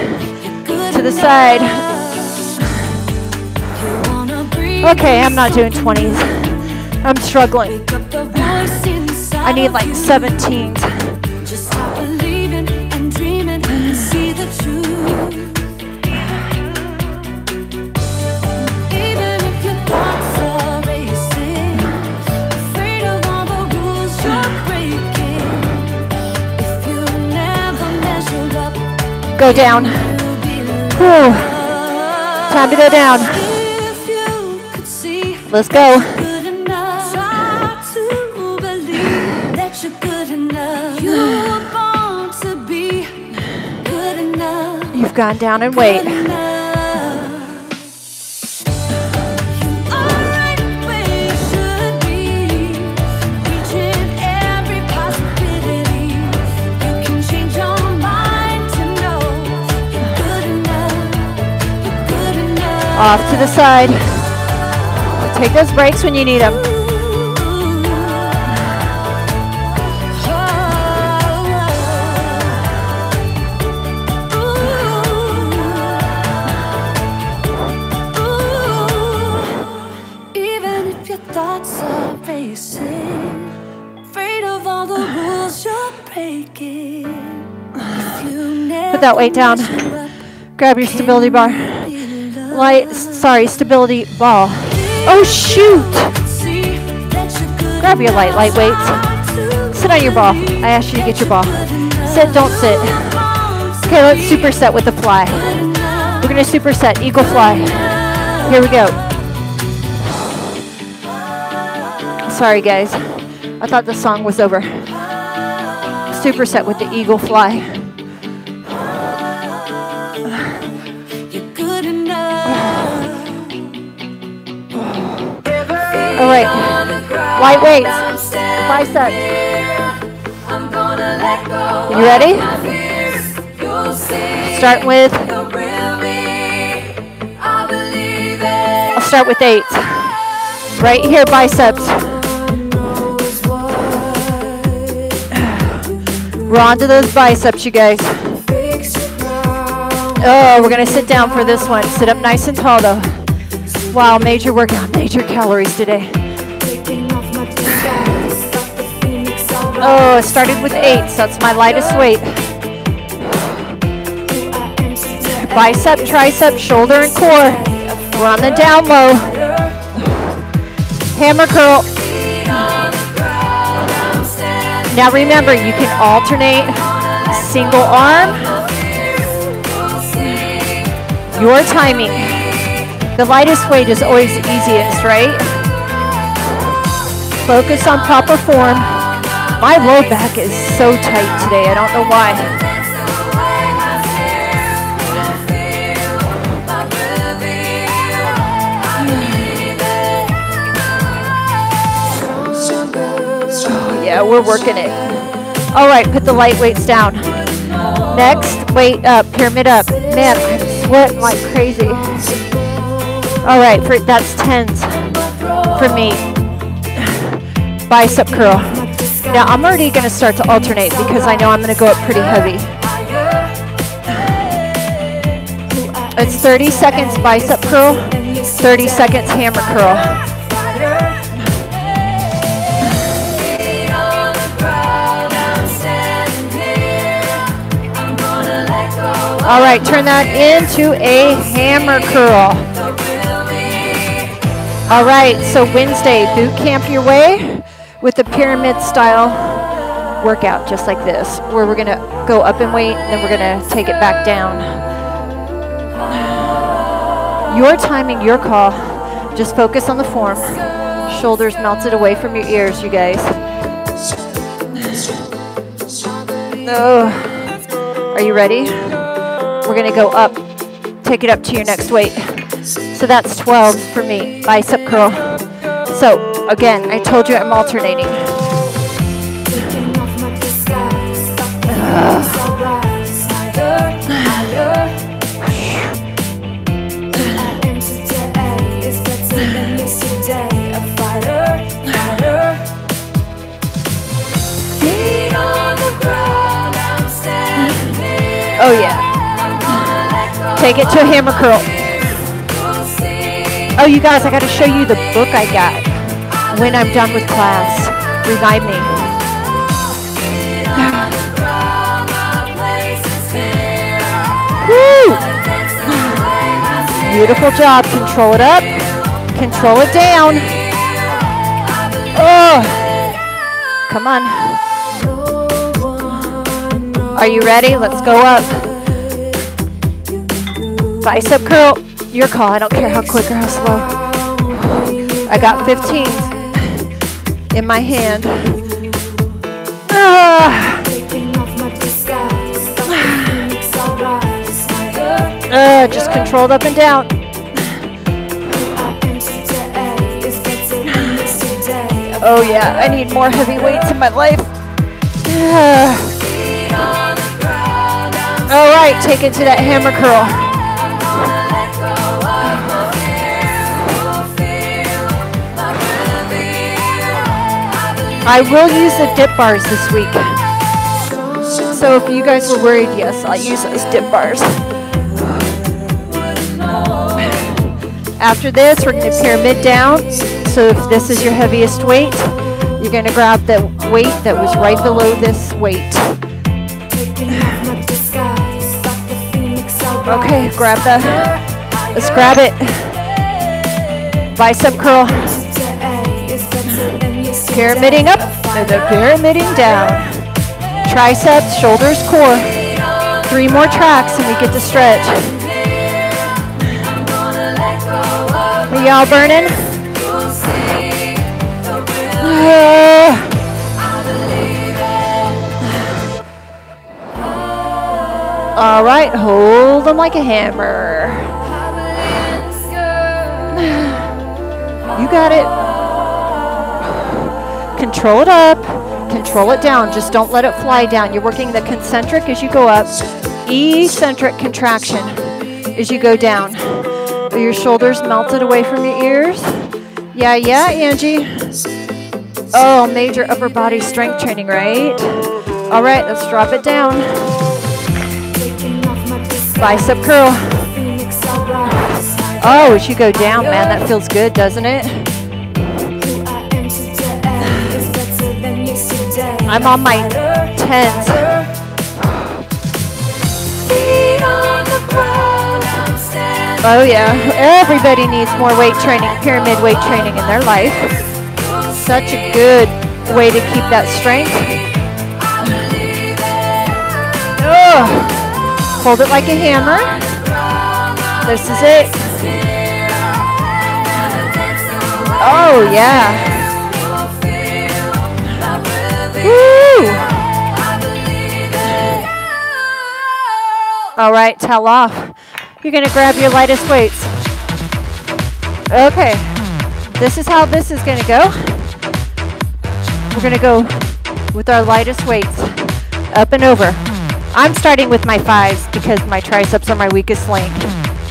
to the side. Okay, I'm not doing 20s. I'm struggling. I need like
you.
17s.
Just stop believing and dreaming and see the truth. Even if your thoughts are racing, afraid of all the rules you're breaking. If you never measured up,
Go down. Whew. Time to go down. Let's go. You've gone down
to believe
Off to the side. Take those breaks when you need them.
Even if your thoughts are racing, afraid of all the rules you're breaking. If you
Put that weight down.
never measure up,
Grab your stability bar. Light, sorry, stability ball. Oh shoot! Grab your light, light weights. Sit on your ball. I asked you to get your ball. Sit, don't sit. Okay, let's superset with the fly. We're gonna superset, eagle fly. Here we go. Sorry guys, I thought the song was over. Superset with the eagle fly. Right, light weights, bicep. You ready? Start with, I'll start with eight. Right here, biceps. We're on to those biceps, you guys. Oh, we're gonna sit down for this one. Sit up nice and tall though. Wow, major workout, major calories today. Oh, it started with eight, so that's my lightest weight. Bicep, tricep, shoulder, and core. We're on the down low. Hammer curl. Now remember, you can alternate single arm. Your timing. The lightest weight is always easiest, right? Focus on proper form. My low back is so tight today. I don't know why. Yeah, we're working it. All right, put the light weights down. Next, weight up, pyramid up. Man, I'm sweating like crazy. All right, for that's tens for me. Bicep curl. Now I'm already going to start to alternate because I know I'm going to go up pretty heavy. It's 30 seconds bicep curl, 30 seconds hammer curl. All right, turn that into a hammer curl. All right, so Wednesday, boot camp your way with a pyramid style workout just like this, where we're gonna go up in weight, then we're gonna take it back down. Your timing, your call. Just focus on the form. Shoulders melted away from your ears, you guys. Oh. Are you ready? We're gonna go up. Take it up to your next weight. So that's 12 for me, bicep curl. So Again, I told you I'm alternating. Oh yeah. Take it to a hammer curl. Oh, you guys, I got to show you the book I got when I'm done with class. Remind me. Woo! Beautiful job. Control it up. Control it down. Oh. Come on. Are you ready? Let's go up. Bicep curl. Your call. I don't care how quick or how slow. I got 15 in my hand. Ah. Uh, just controlled up and down. Oh yeah, I need more heavy weights in my life. All right, take it to that hammer curl. I will use the dip bars this week. So if you guys were worried, yes, I'll use those dip bars. After this, we're going to pyramid down. So if this is your heaviest weight, you're going to grab the weight that was right below this weight. Okay, grab the, let's grab it. Bicep curl. Pyramiding up and then pyramiding down. Triceps, shoulders, core. Three more tracks and we get to stretch. Are y'all burning? Uh, all right, hold them like a hammer. You got it. Control it up, control it down. Just don't let it fly down. You're working the concentric as you go up, eccentric contraction as you go down. Are your shoulders melted away from your ears? Yeah, yeah, Angie. Oh, major upper body strength training, right? All right, let's drop it down. Bicep curl. Oh, as you go down, man, that feels good, doesn't it? I'm on my tens. Oh yeah, everybody needs more weight training, pyramid weight training in their life. Such a good way to keep that strength. Ugh. Hold it like a hammer. This is it. Oh yeah. All right, towel off. You're gonna grab your lightest weights. Okay, this is how this is gonna go. We're gonna go with our lightest weights, up and over. I'm starting with my fives because my triceps are my weakest link.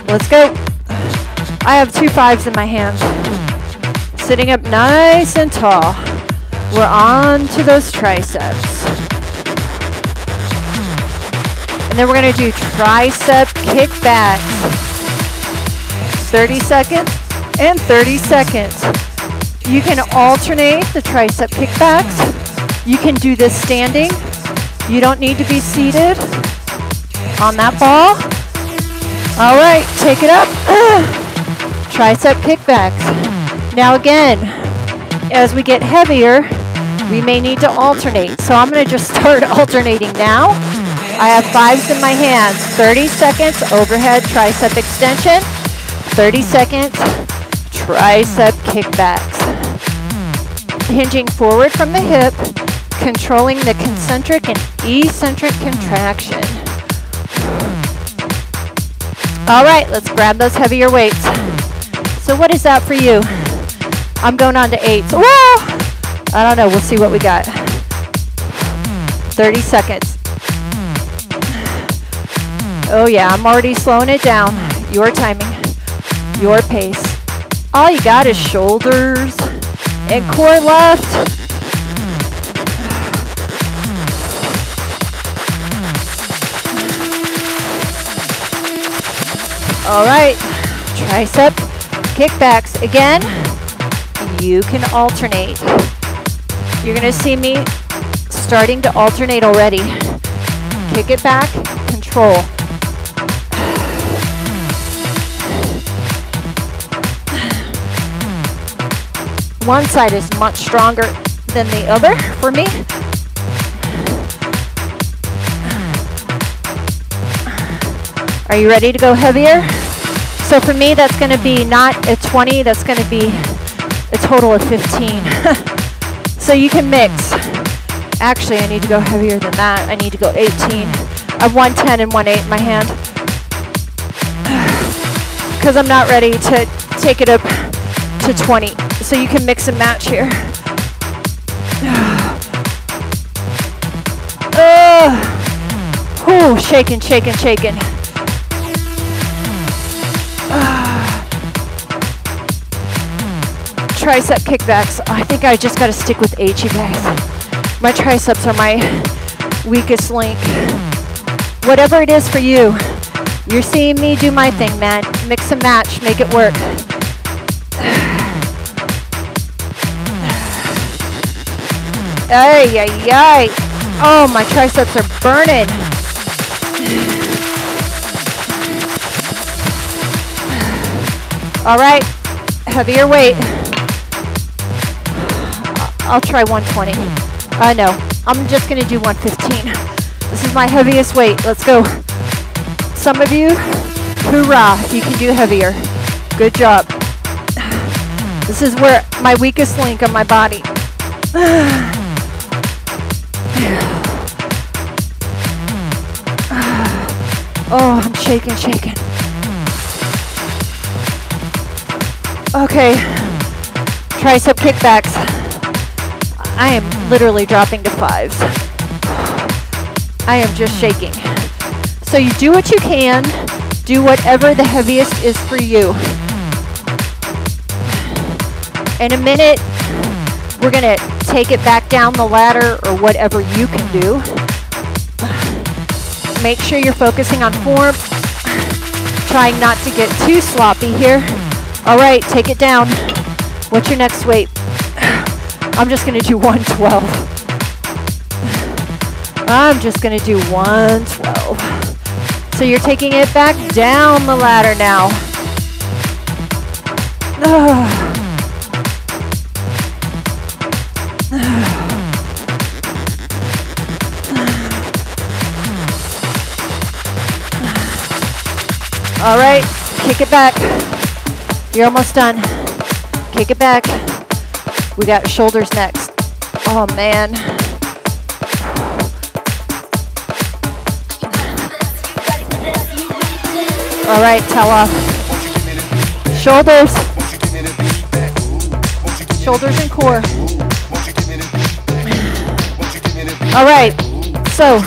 Let's go. I have two fives in my hands. Sitting up nice and tall. We're on to those triceps. And then we're going to do tricep kickbacks. 30 seconds and 30 seconds. You can alternate the tricep kickbacks. You can do this standing. You don't need to be seated on that ball. All right, take it up. Tricep kickbacks. Now again, as we get heavier, we may need to alternate. So I'm going to just start alternating now. I have fives in my hands. 30 seconds overhead tricep extension. 30 seconds tricep kickbacks. Hinging forward from the hip, controlling the concentric and eccentric contraction. All right, let's grab those heavier weights. So what is that for you? I'm going on to eights. Whoa! I don't know. We'll see what we got. 30 seconds. Oh yeah, I'm already slowing it down. Your timing, your pace. All you got is shoulders and core left. All right, tricep kickbacks. Again, you can alternate. You're gonna see me starting to alternate already. Kick it back, control. One side is much stronger than the other for me. Are you ready to go heavier? So for me, that's gonna be not a 20, that's gonna be a total of 15. so you can mix. Actually, I need to go heavier than that. I need to go 18. I have 110 and 18 in my hand. Because I'm not ready to take it up to 20. So you can mix and match here. Uh, whew, shaking, shaking, shaking. Tricep kickbacks. I think I just got to stick with H, you guys. My triceps are my weakest link. Whatever it is for you, you're seeing me do my thing, man. Mix and match, make it work. Ay, ay, ay. Oh, my triceps are burning. All right, heavier weight. I'll try 120. I uh, know. I'm just gonna do 115. This is my heaviest weight. Let's go. Some of you, hoorah, you can do heavier. Good job. This is where my weakest link of my body. Oh, I'm shaking, shaking. Okay, tricep kickbacks. I am literally dropping to fives. I am just shaking. So you do what you can, do whatever the heaviest is for you. In a minute, we're gonna take it back down the ladder or whatever you can do. Make sure you're focusing on form. Trying not to get too sloppy here. All right, take it down. What's your next weight? I'm just gonna do 112. I'm just gonna do 112. So you're taking it back down the ladder now. All right, kick it back. You're almost done. Kick it back. We got shoulders next. Oh man. All right, tell off. Shoulders. Shoulders and core. All right, so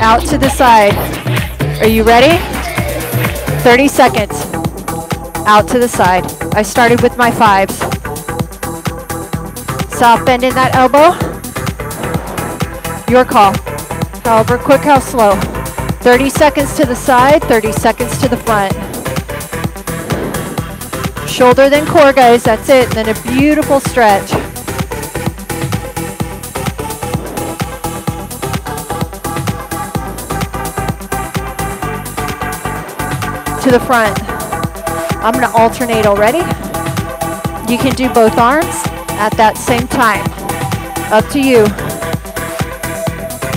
out to the side. Are you ready? 30 seconds. Out to the side. I started with my fives. Soft bend in that elbow. Your call. However quick, how slow. 30 seconds to the side, 30 seconds to the front. Shoulder then core, guys. That's it. Then a beautiful stretch. to the front. I'm going to alternate already. You can do both arms at that same time. Up to you.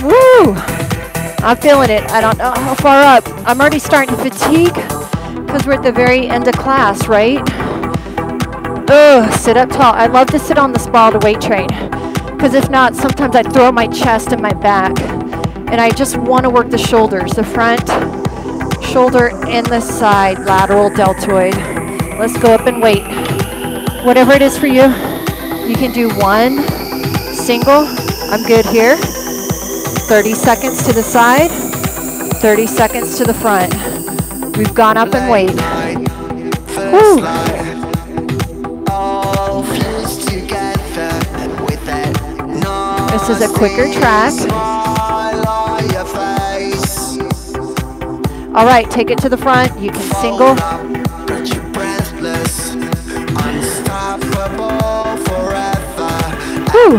Woo! I'm feeling it. I don't know how far up. I'm already starting to fatigue because we're at the very end of class, right? Ugh, sit up tall. I love to sit on this ball to weight train because if not, sometimes I throw my chest and my back. And I just want to work the shoulders, the front, shoulder and the side lateral deltoid. Let's go up and wait. Whatever it is for you, you can do one single. I'm good here. 30 seconds to the side, 30 seconds to the front. We've gone up and wait. Woo. This is a quicker track. All right, take it to the front. You can single. Whew.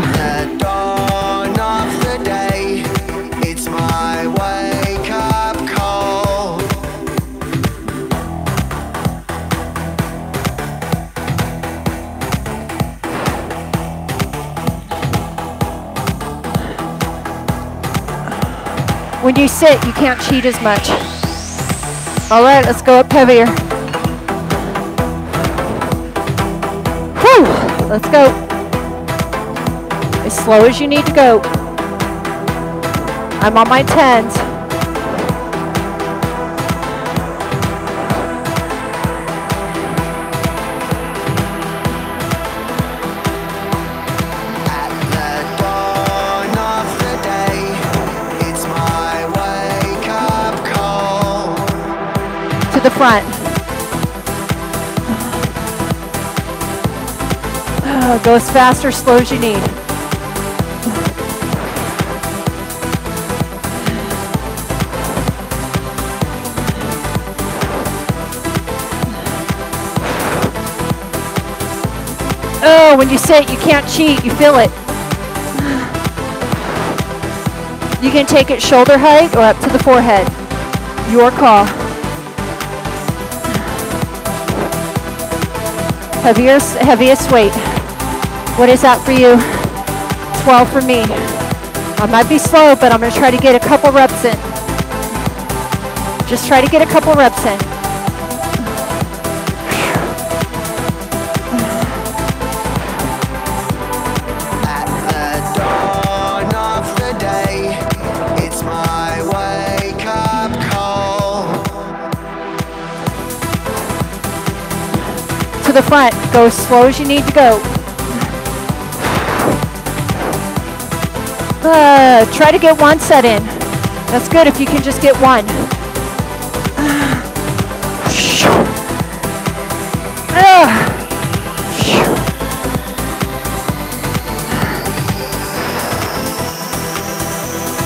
When you sit, you can't cheat as much. All right, let's go up heavier. Whew, let's go. Slow as you need to go. I'm on my tens.
The dawn of the day, it's my wake up call.
to the front. Go as fast or slow as you need. Oh, when you sit, you can't cheat. You feel it. You can take it shoulder height or up to the forehead. Your call. Heaviest, heaviest weight. What is that for you? 12 for me. I might be slow, but I'm going to try to get a couple reps in. Just try to get a couple reps in.
The
front. Go as slow as you need to go. Uh, try to get one set in. That's good if you can just get one.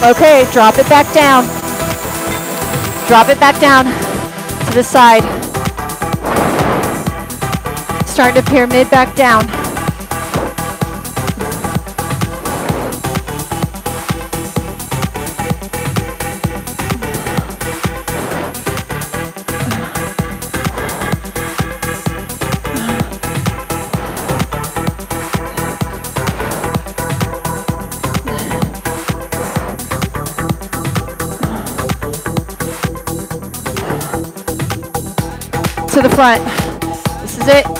Okay, drop it back down. Drop it back down to the side. Starting to pyramid back down. To the front. This is it.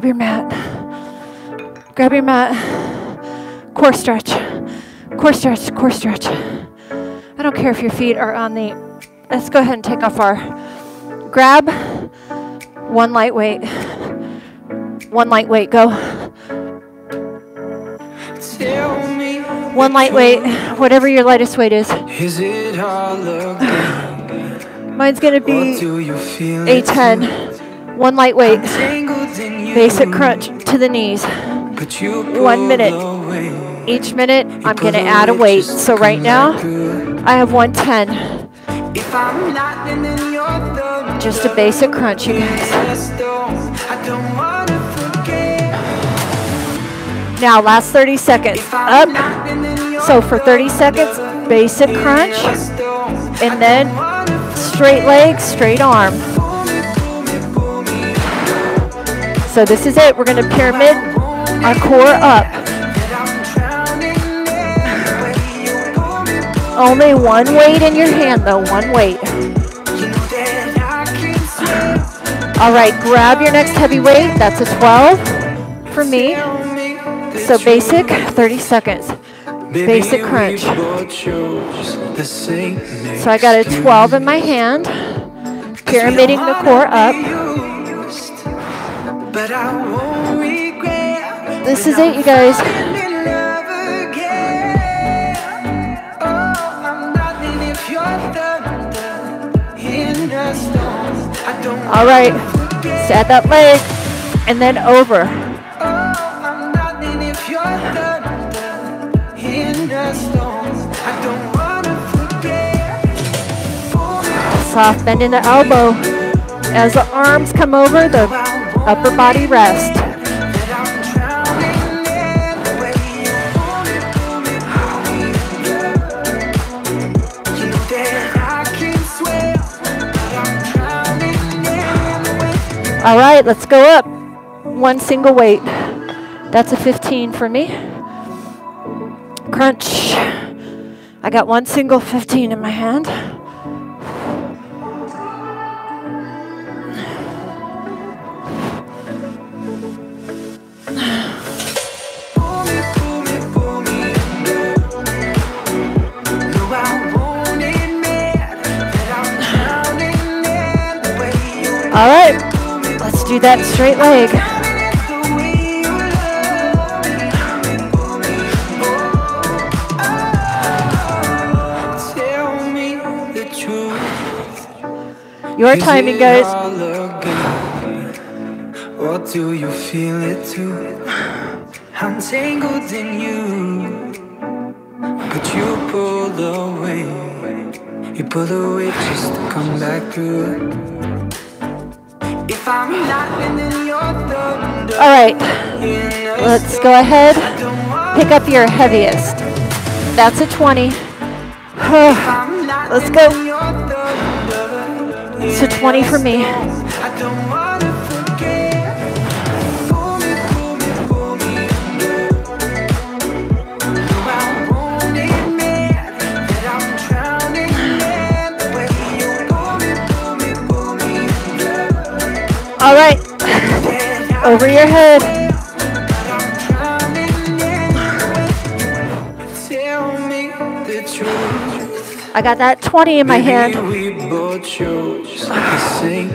Grab your mat. Grab your mat. Core stretch. Core stretch. Core stretch. I don't care if your feet are on the. Let's go ahead and take off our. Grab one light weight. One light weight. Go.
Tell me,
One light weight. Whatever your lightest weight is.
is it all?
Mine's gonna be
do
a 10. One light weight.
Tangled in you?
Basic crunch to the knees. One minute. Each minute, I'm gonna add a weight. So right now,
I
have 110.
If I'm lightning then you're thunder.
Just a basic crunch, you guys.
Just don't- I don't wanna forget.
Now, last 30 seconds. Up.
lightning then you're
So for 30 seconds, basic crunch. And then straight leg, straight arm. So this is it. We're gonna pyramid our core up. Only one weight in your hand though, one weight. All right, grab your next heavy weight. That's a 12 for me. So basic, 30 seconds. Basic crunch. So I got a 12 in my hand, pyramiding the core up. This is it, you guys.
falling in love again. Oh, I'm nothing if you're thunder in a storm. I don't
All right. Set that leg and then over.
Oh, I'm nothing if you're thunder in the storms. I don't wanna forget.
Soft bend in the elbow. As the arms come over, the upper body rest. All right, let's go up. One single weight. That's a 15 for me. Crunch. I got one single 15 in my hand. Do that straight leg.
you love me. Tell me the truth.
Your timing, guys.
Or do you feel it too? I'm tangled in you, but you pull away. You pull away just to come back through.
All right, let's go ahead. Pick up your heaviest. That's a 20. Let's go. It's a 20 for me. All right, over your head.
I'm drowning in the way. Tell me the truth.
I got that 20 in my hand.
We both chose the same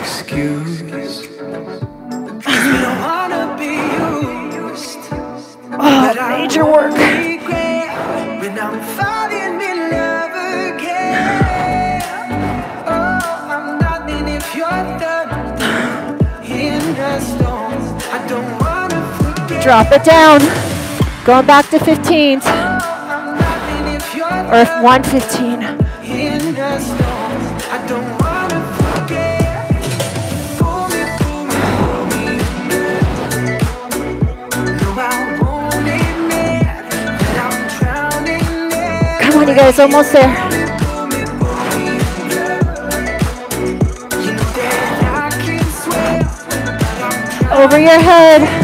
excuse. 'Cause we don't wanna be used.
Oh, major work. Drop it down. Going back to 15s
I'm nothing if you're
or if 115.
in the storms. I don't wanna forget. Pull me, pull me, pull me. No, I won't admit that I'm drowning in.
Come on, you guys, almost there. over your pull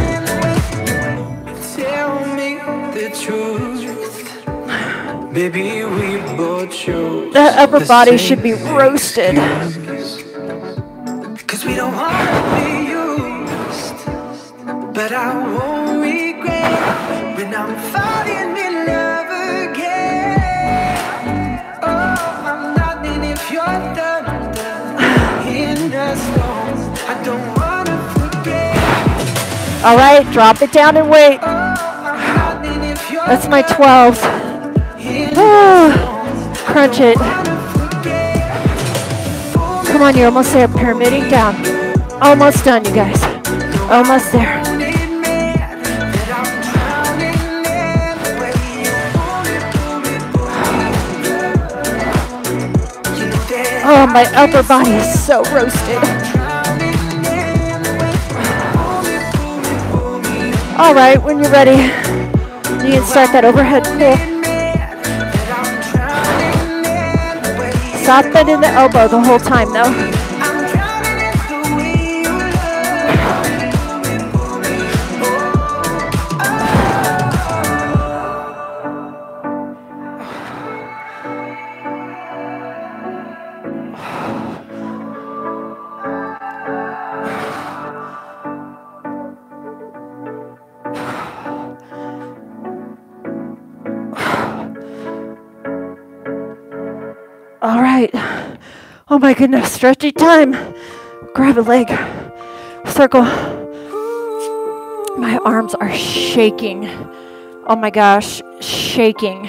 upper body should be roasted.
Cause we don't wanna be used. But I won't regret when I'm falling in love again. Oh, I'm nothing if you're thunder in the storms. I don't wanna forget.
All right, drop it down and wait.
Oh, I'm nothing if you're
That's my 12. Crunch it. Come on, you're almost there. Pyramiding down. Almost done, you guys. Almost there. Oh, my upper body is so roasted. All right, when you're ready, you can start that overhead pull. Soft bend in the elbow the whole time, though. Goodness, stretchy time. Grab a leg. Circle. My arms are shaking. Oh my gosh, shaking.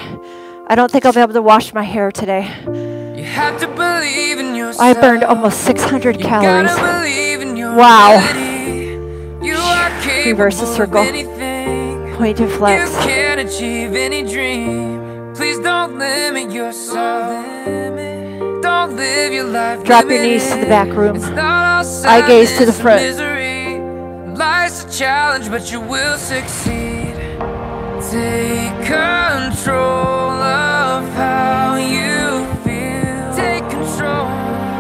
I don't think I'll be able to wash my hair today.
have to believe in yourself.
I burned almost 600
You
calories.
believe in your
Wow.
You are capable
Reverse the circle. Point to flex.
You can achieve any dream. Please don't limit yourself. Don't live your life.
Drop your knees to the back room.
It's not all
Eye gaze to the front.
Misery. Life's a challenge, but you will succeed. Take control of how you feel. Take control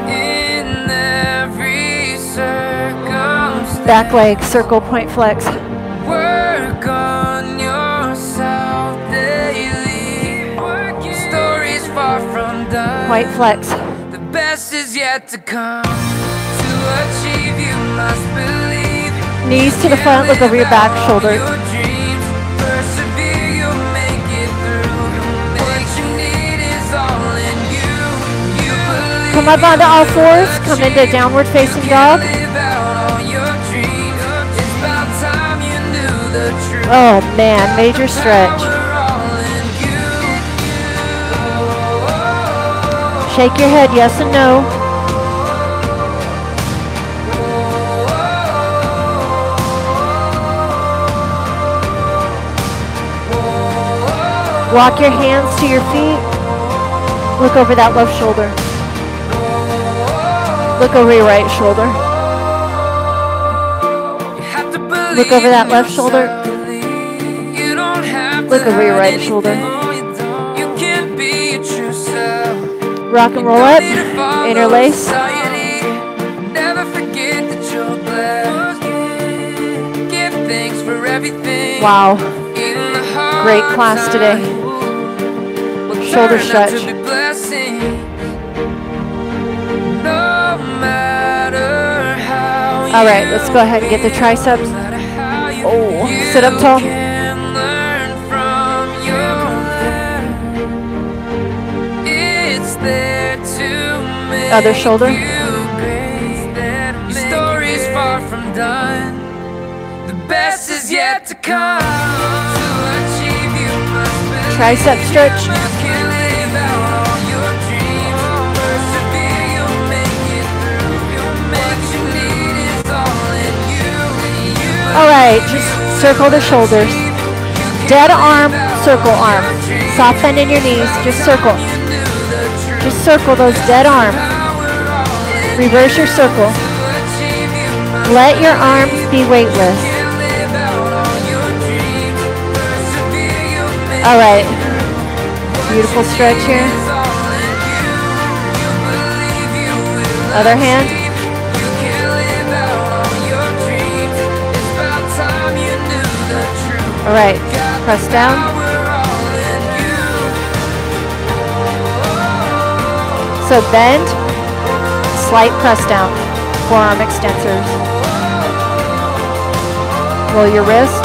in every circumstance.
Back leg, circle, point flex.
Work on yourself daily. Stories far from done.
White flex.
Best is yet to come. To achieve, you must believe.
Knees to the front, look over your back, shoulder.
Your dreams. Persevere, you'll make it through. What you need is all in you. You believe
Come up onto all fours. Come into downward facing dog.
live out all your dreams. It's about time you knew the truth.
Oh man, major stretch. Shake your head, yes and no. Walk your hands to your feet. Look over that left shoulder. Look over your right shoulder.
Look
over that left shoulder.
Look
over your right shoulder. Rock and roll up. Interlace.
Never forget that you're blessed. Give thanks for everything.
Wow.
In the hard
Great class today. Shoulder
turn out to
stretch.
be blessings. No matter how
All right, let's go ahead and get the triceps.
no matter how you
Oh, sit up tall. Other shoulder.
Your story's far from done. The best is yet to come. To achieve, you must.
Tricep stretch.
You can live out all your dreams. Persevere, you'll make it through. What you need is all in you. You
All right, just circle the shoulders. Dead arm, circle arm. Soft bend in your knees, just circle. Just circle those dead arms. Reverse your circle. Let your arms be weightless. All right. Beautiful stretch here. Other hand. All right. Press down. So bend, slight press down, forearm extensors. Roll your wrist.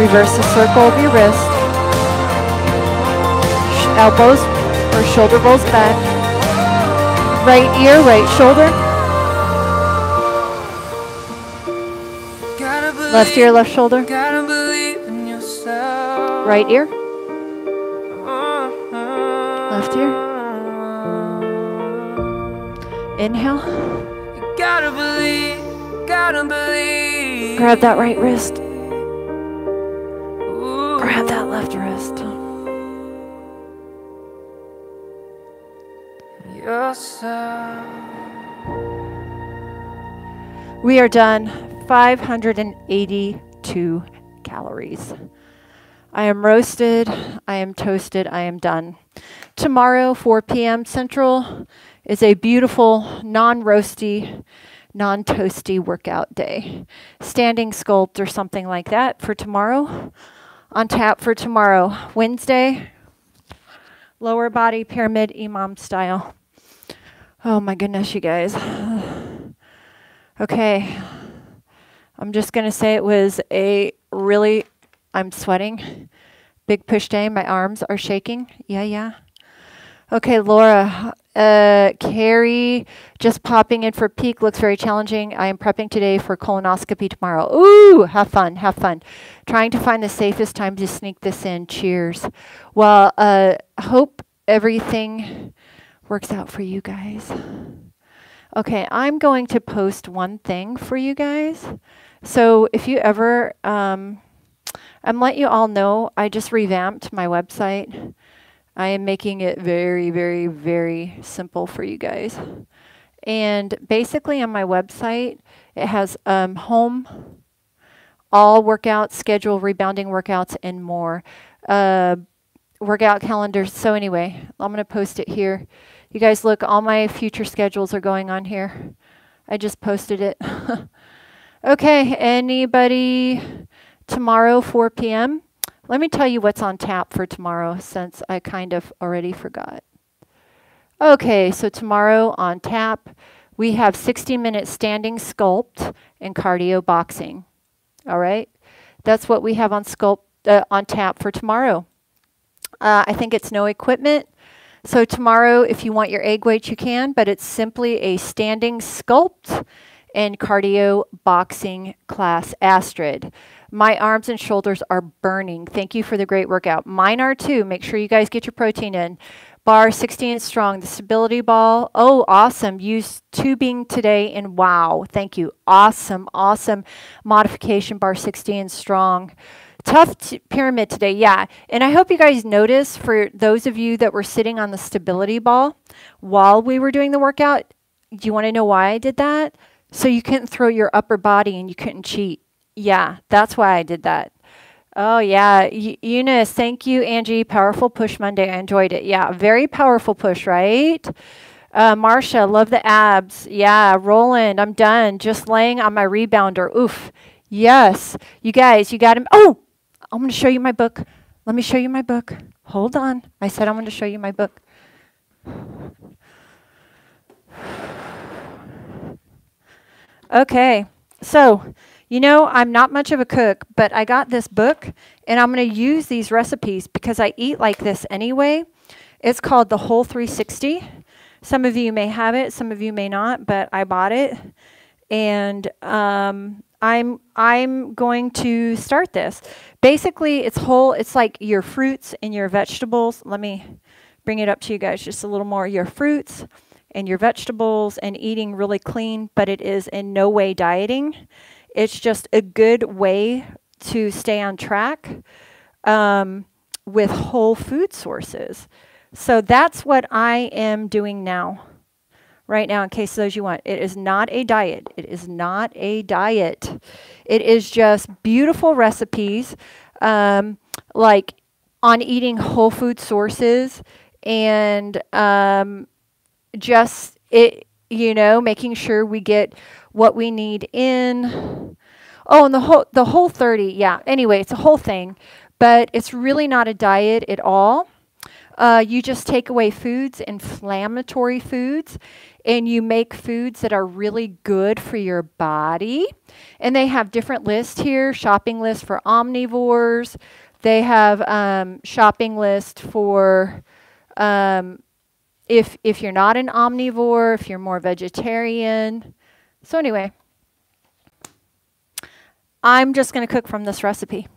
Reverse the circle of your wrist. Elbows or shoulder rolls back. Right ear, right shoulder. Left ear, left shoulder.
Gotta believe in yourself.
Right ear, Grab that right wrist. Grab that left wrist. We are done. 582 calories. I am roasted. I am toasted. I am done. Tomorrow, 4 p.m. Central, is a beautiful, non roasty, non toasty workout day. Standing sculpt or something like that for tomorrow. On tap for tomorrow. Wednesday, lower body pyramid EMOM style. Oh my goodness, you guys. Okay. I'm just going to say it was a really, I'm sweating. Big push day. My arms are shaking. Yeah, yeah. Okay, Laura. Uh, Carrie, just popping in for peak looks very challenging. I am prepping today for colonoscopy tomorrow. Ooh, have fun, have fun. Trying to find the safest time to sneak this in. Cheers. Well, uh, hope everything works out for you guys. Okay, I'm going to post one thing for you guys. So if you ever, um, I'm letting you all know, I just revamped my website. I am making it very, very, very simple for you guys. And basically on my website, it has um, home, all workouts, schedule, rebounding workouts, and more. Uh, workout calendars. So anyway, I'm going to post it here. You guys look, all my future schedules are going on here. I just posted it. okay, anybody tomorrow 4 p.m.? Let me tell you what's on tap for tomorrow since I kind of already forgot. Okay, so tomorrow on tap, we have 60 minute standing sculpt and cardio boxing. All right, that's what we have on sculpt uh, on tap for tomorrow. Uh, I think it's no equipment. So tomorrow, if you want your egg weight, you can, but it's simply a standing sculpt and cardio boxing class Astrid. My arms and shoulders are burning. Thank you for the great workout. Mine are too. Make sure you guys get your protein in. Bar 60 and strong. The stability ball. Oh, awesome. Use tubing today and wow. Thank you. Awesome, awesome modification. Bar 60 and strong. Tough pyramid today, yeah. And I hope you guys notice for those of you that were sitting on the stability ball while we were doing the workout, do you want to know why I did that? So you couldn't throw your upper body and you couldn't cheat. Yeah, that's why I did that. Oh, yeah. Y- Eunice, thank you, Angie. Powerful push Monday. I enjoyed it. Yeah, very powerful push, right? Uh, Marcia, love the abs. Yeah, Roland, I'm done. Just laying on my rebounder. Oof. Yes. You guys, you got him. Oh, I'm going to show you my book. Let me show you my book. Hold on. I said I'm going to show you my book. Okay, so you know, I'm not much of a cook, but I got this book and I'm going to use these recipes because I eat like this anyway. It's called The Whole 360. Some of you may have it, some of you may not, but I bought it. And um, I'm I'm going to start this. Basically, it's whole. It's like your fruits and your vegetables. Let me bring it up to you guys just a little more. Your fruits and your vegetables and eating really clean, but it is in no way dieting. It's just a good way to stay on track um, with whole food sources. So that's what I am doing now, right now, in case those you want. It is not a diet. It is not a diet. It is just beautiful recipes, um, like on eating whole food sources and um, just it, you know, making sure we get what we need in. Oh, and the whole the whole 30, yeah. Anyway, it's a whole thing, but it's really not a diet at all. Uh, you just take away foods, inflammatory foods, and you make foods that are really good for your body. And they have different lists here shopping list for omnivores, they have um, shopping list for um, if, if you're not an omnivore, if you're more vegetarian. So, anyway, I'm just going to cook from this recipe.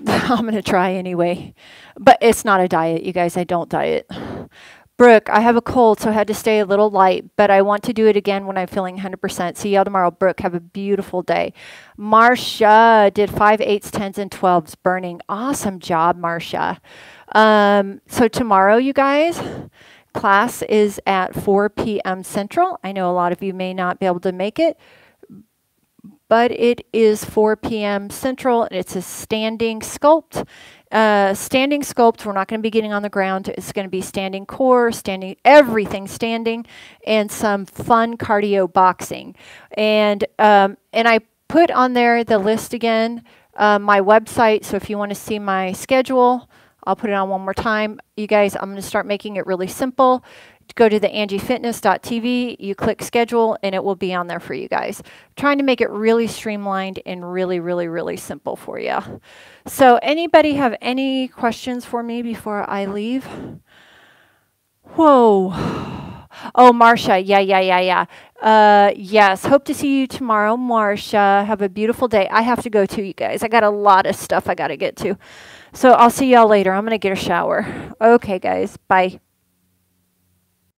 I'm going to try anyway. But it's not a diet, you guys. I don't diet. Brooke, I have a cold, so I had to stay a little light, but I want to do it again when I'm feeling 100%. See y'all tomorrow. Brooke, have a beautiful day. Marcia did 5, 8s, 10s, and 12s burning. Awesome job, Marcia. Um, so tomorrow, you guys, class is at 4 p.m. Central. I know a lot of you may not be able to make it, but it is 4 p.m. Central. and It's a standing sculpt. Uh, standing sculpt, we're not going to be getting on the ground. It's going to be standing core, standing everything standing, and some fun cardio boxing. And um, and I put on there the list again, uh, my website. So if you want to see my schedule, I'll put it on one more time. You guys, I'm going to start making it really simple. Go to the angiefitness.tv, you click schedule, and it will be on there for you guys. I'm trying to make it really streamlined and really, really, really simple for you. So anybody have any questions for me before I leave? Whoa. Oh, Marcia. Yeah, yeah, yeah, yeah. Uh, yes. Hope to see you tomorrow, Marcia. Have a beautiful day. I have to go too, you guys. I got a lot of stuff I got to get to. So I'll see y'all later. I'm going to get a shower. Okay, guys. Bye.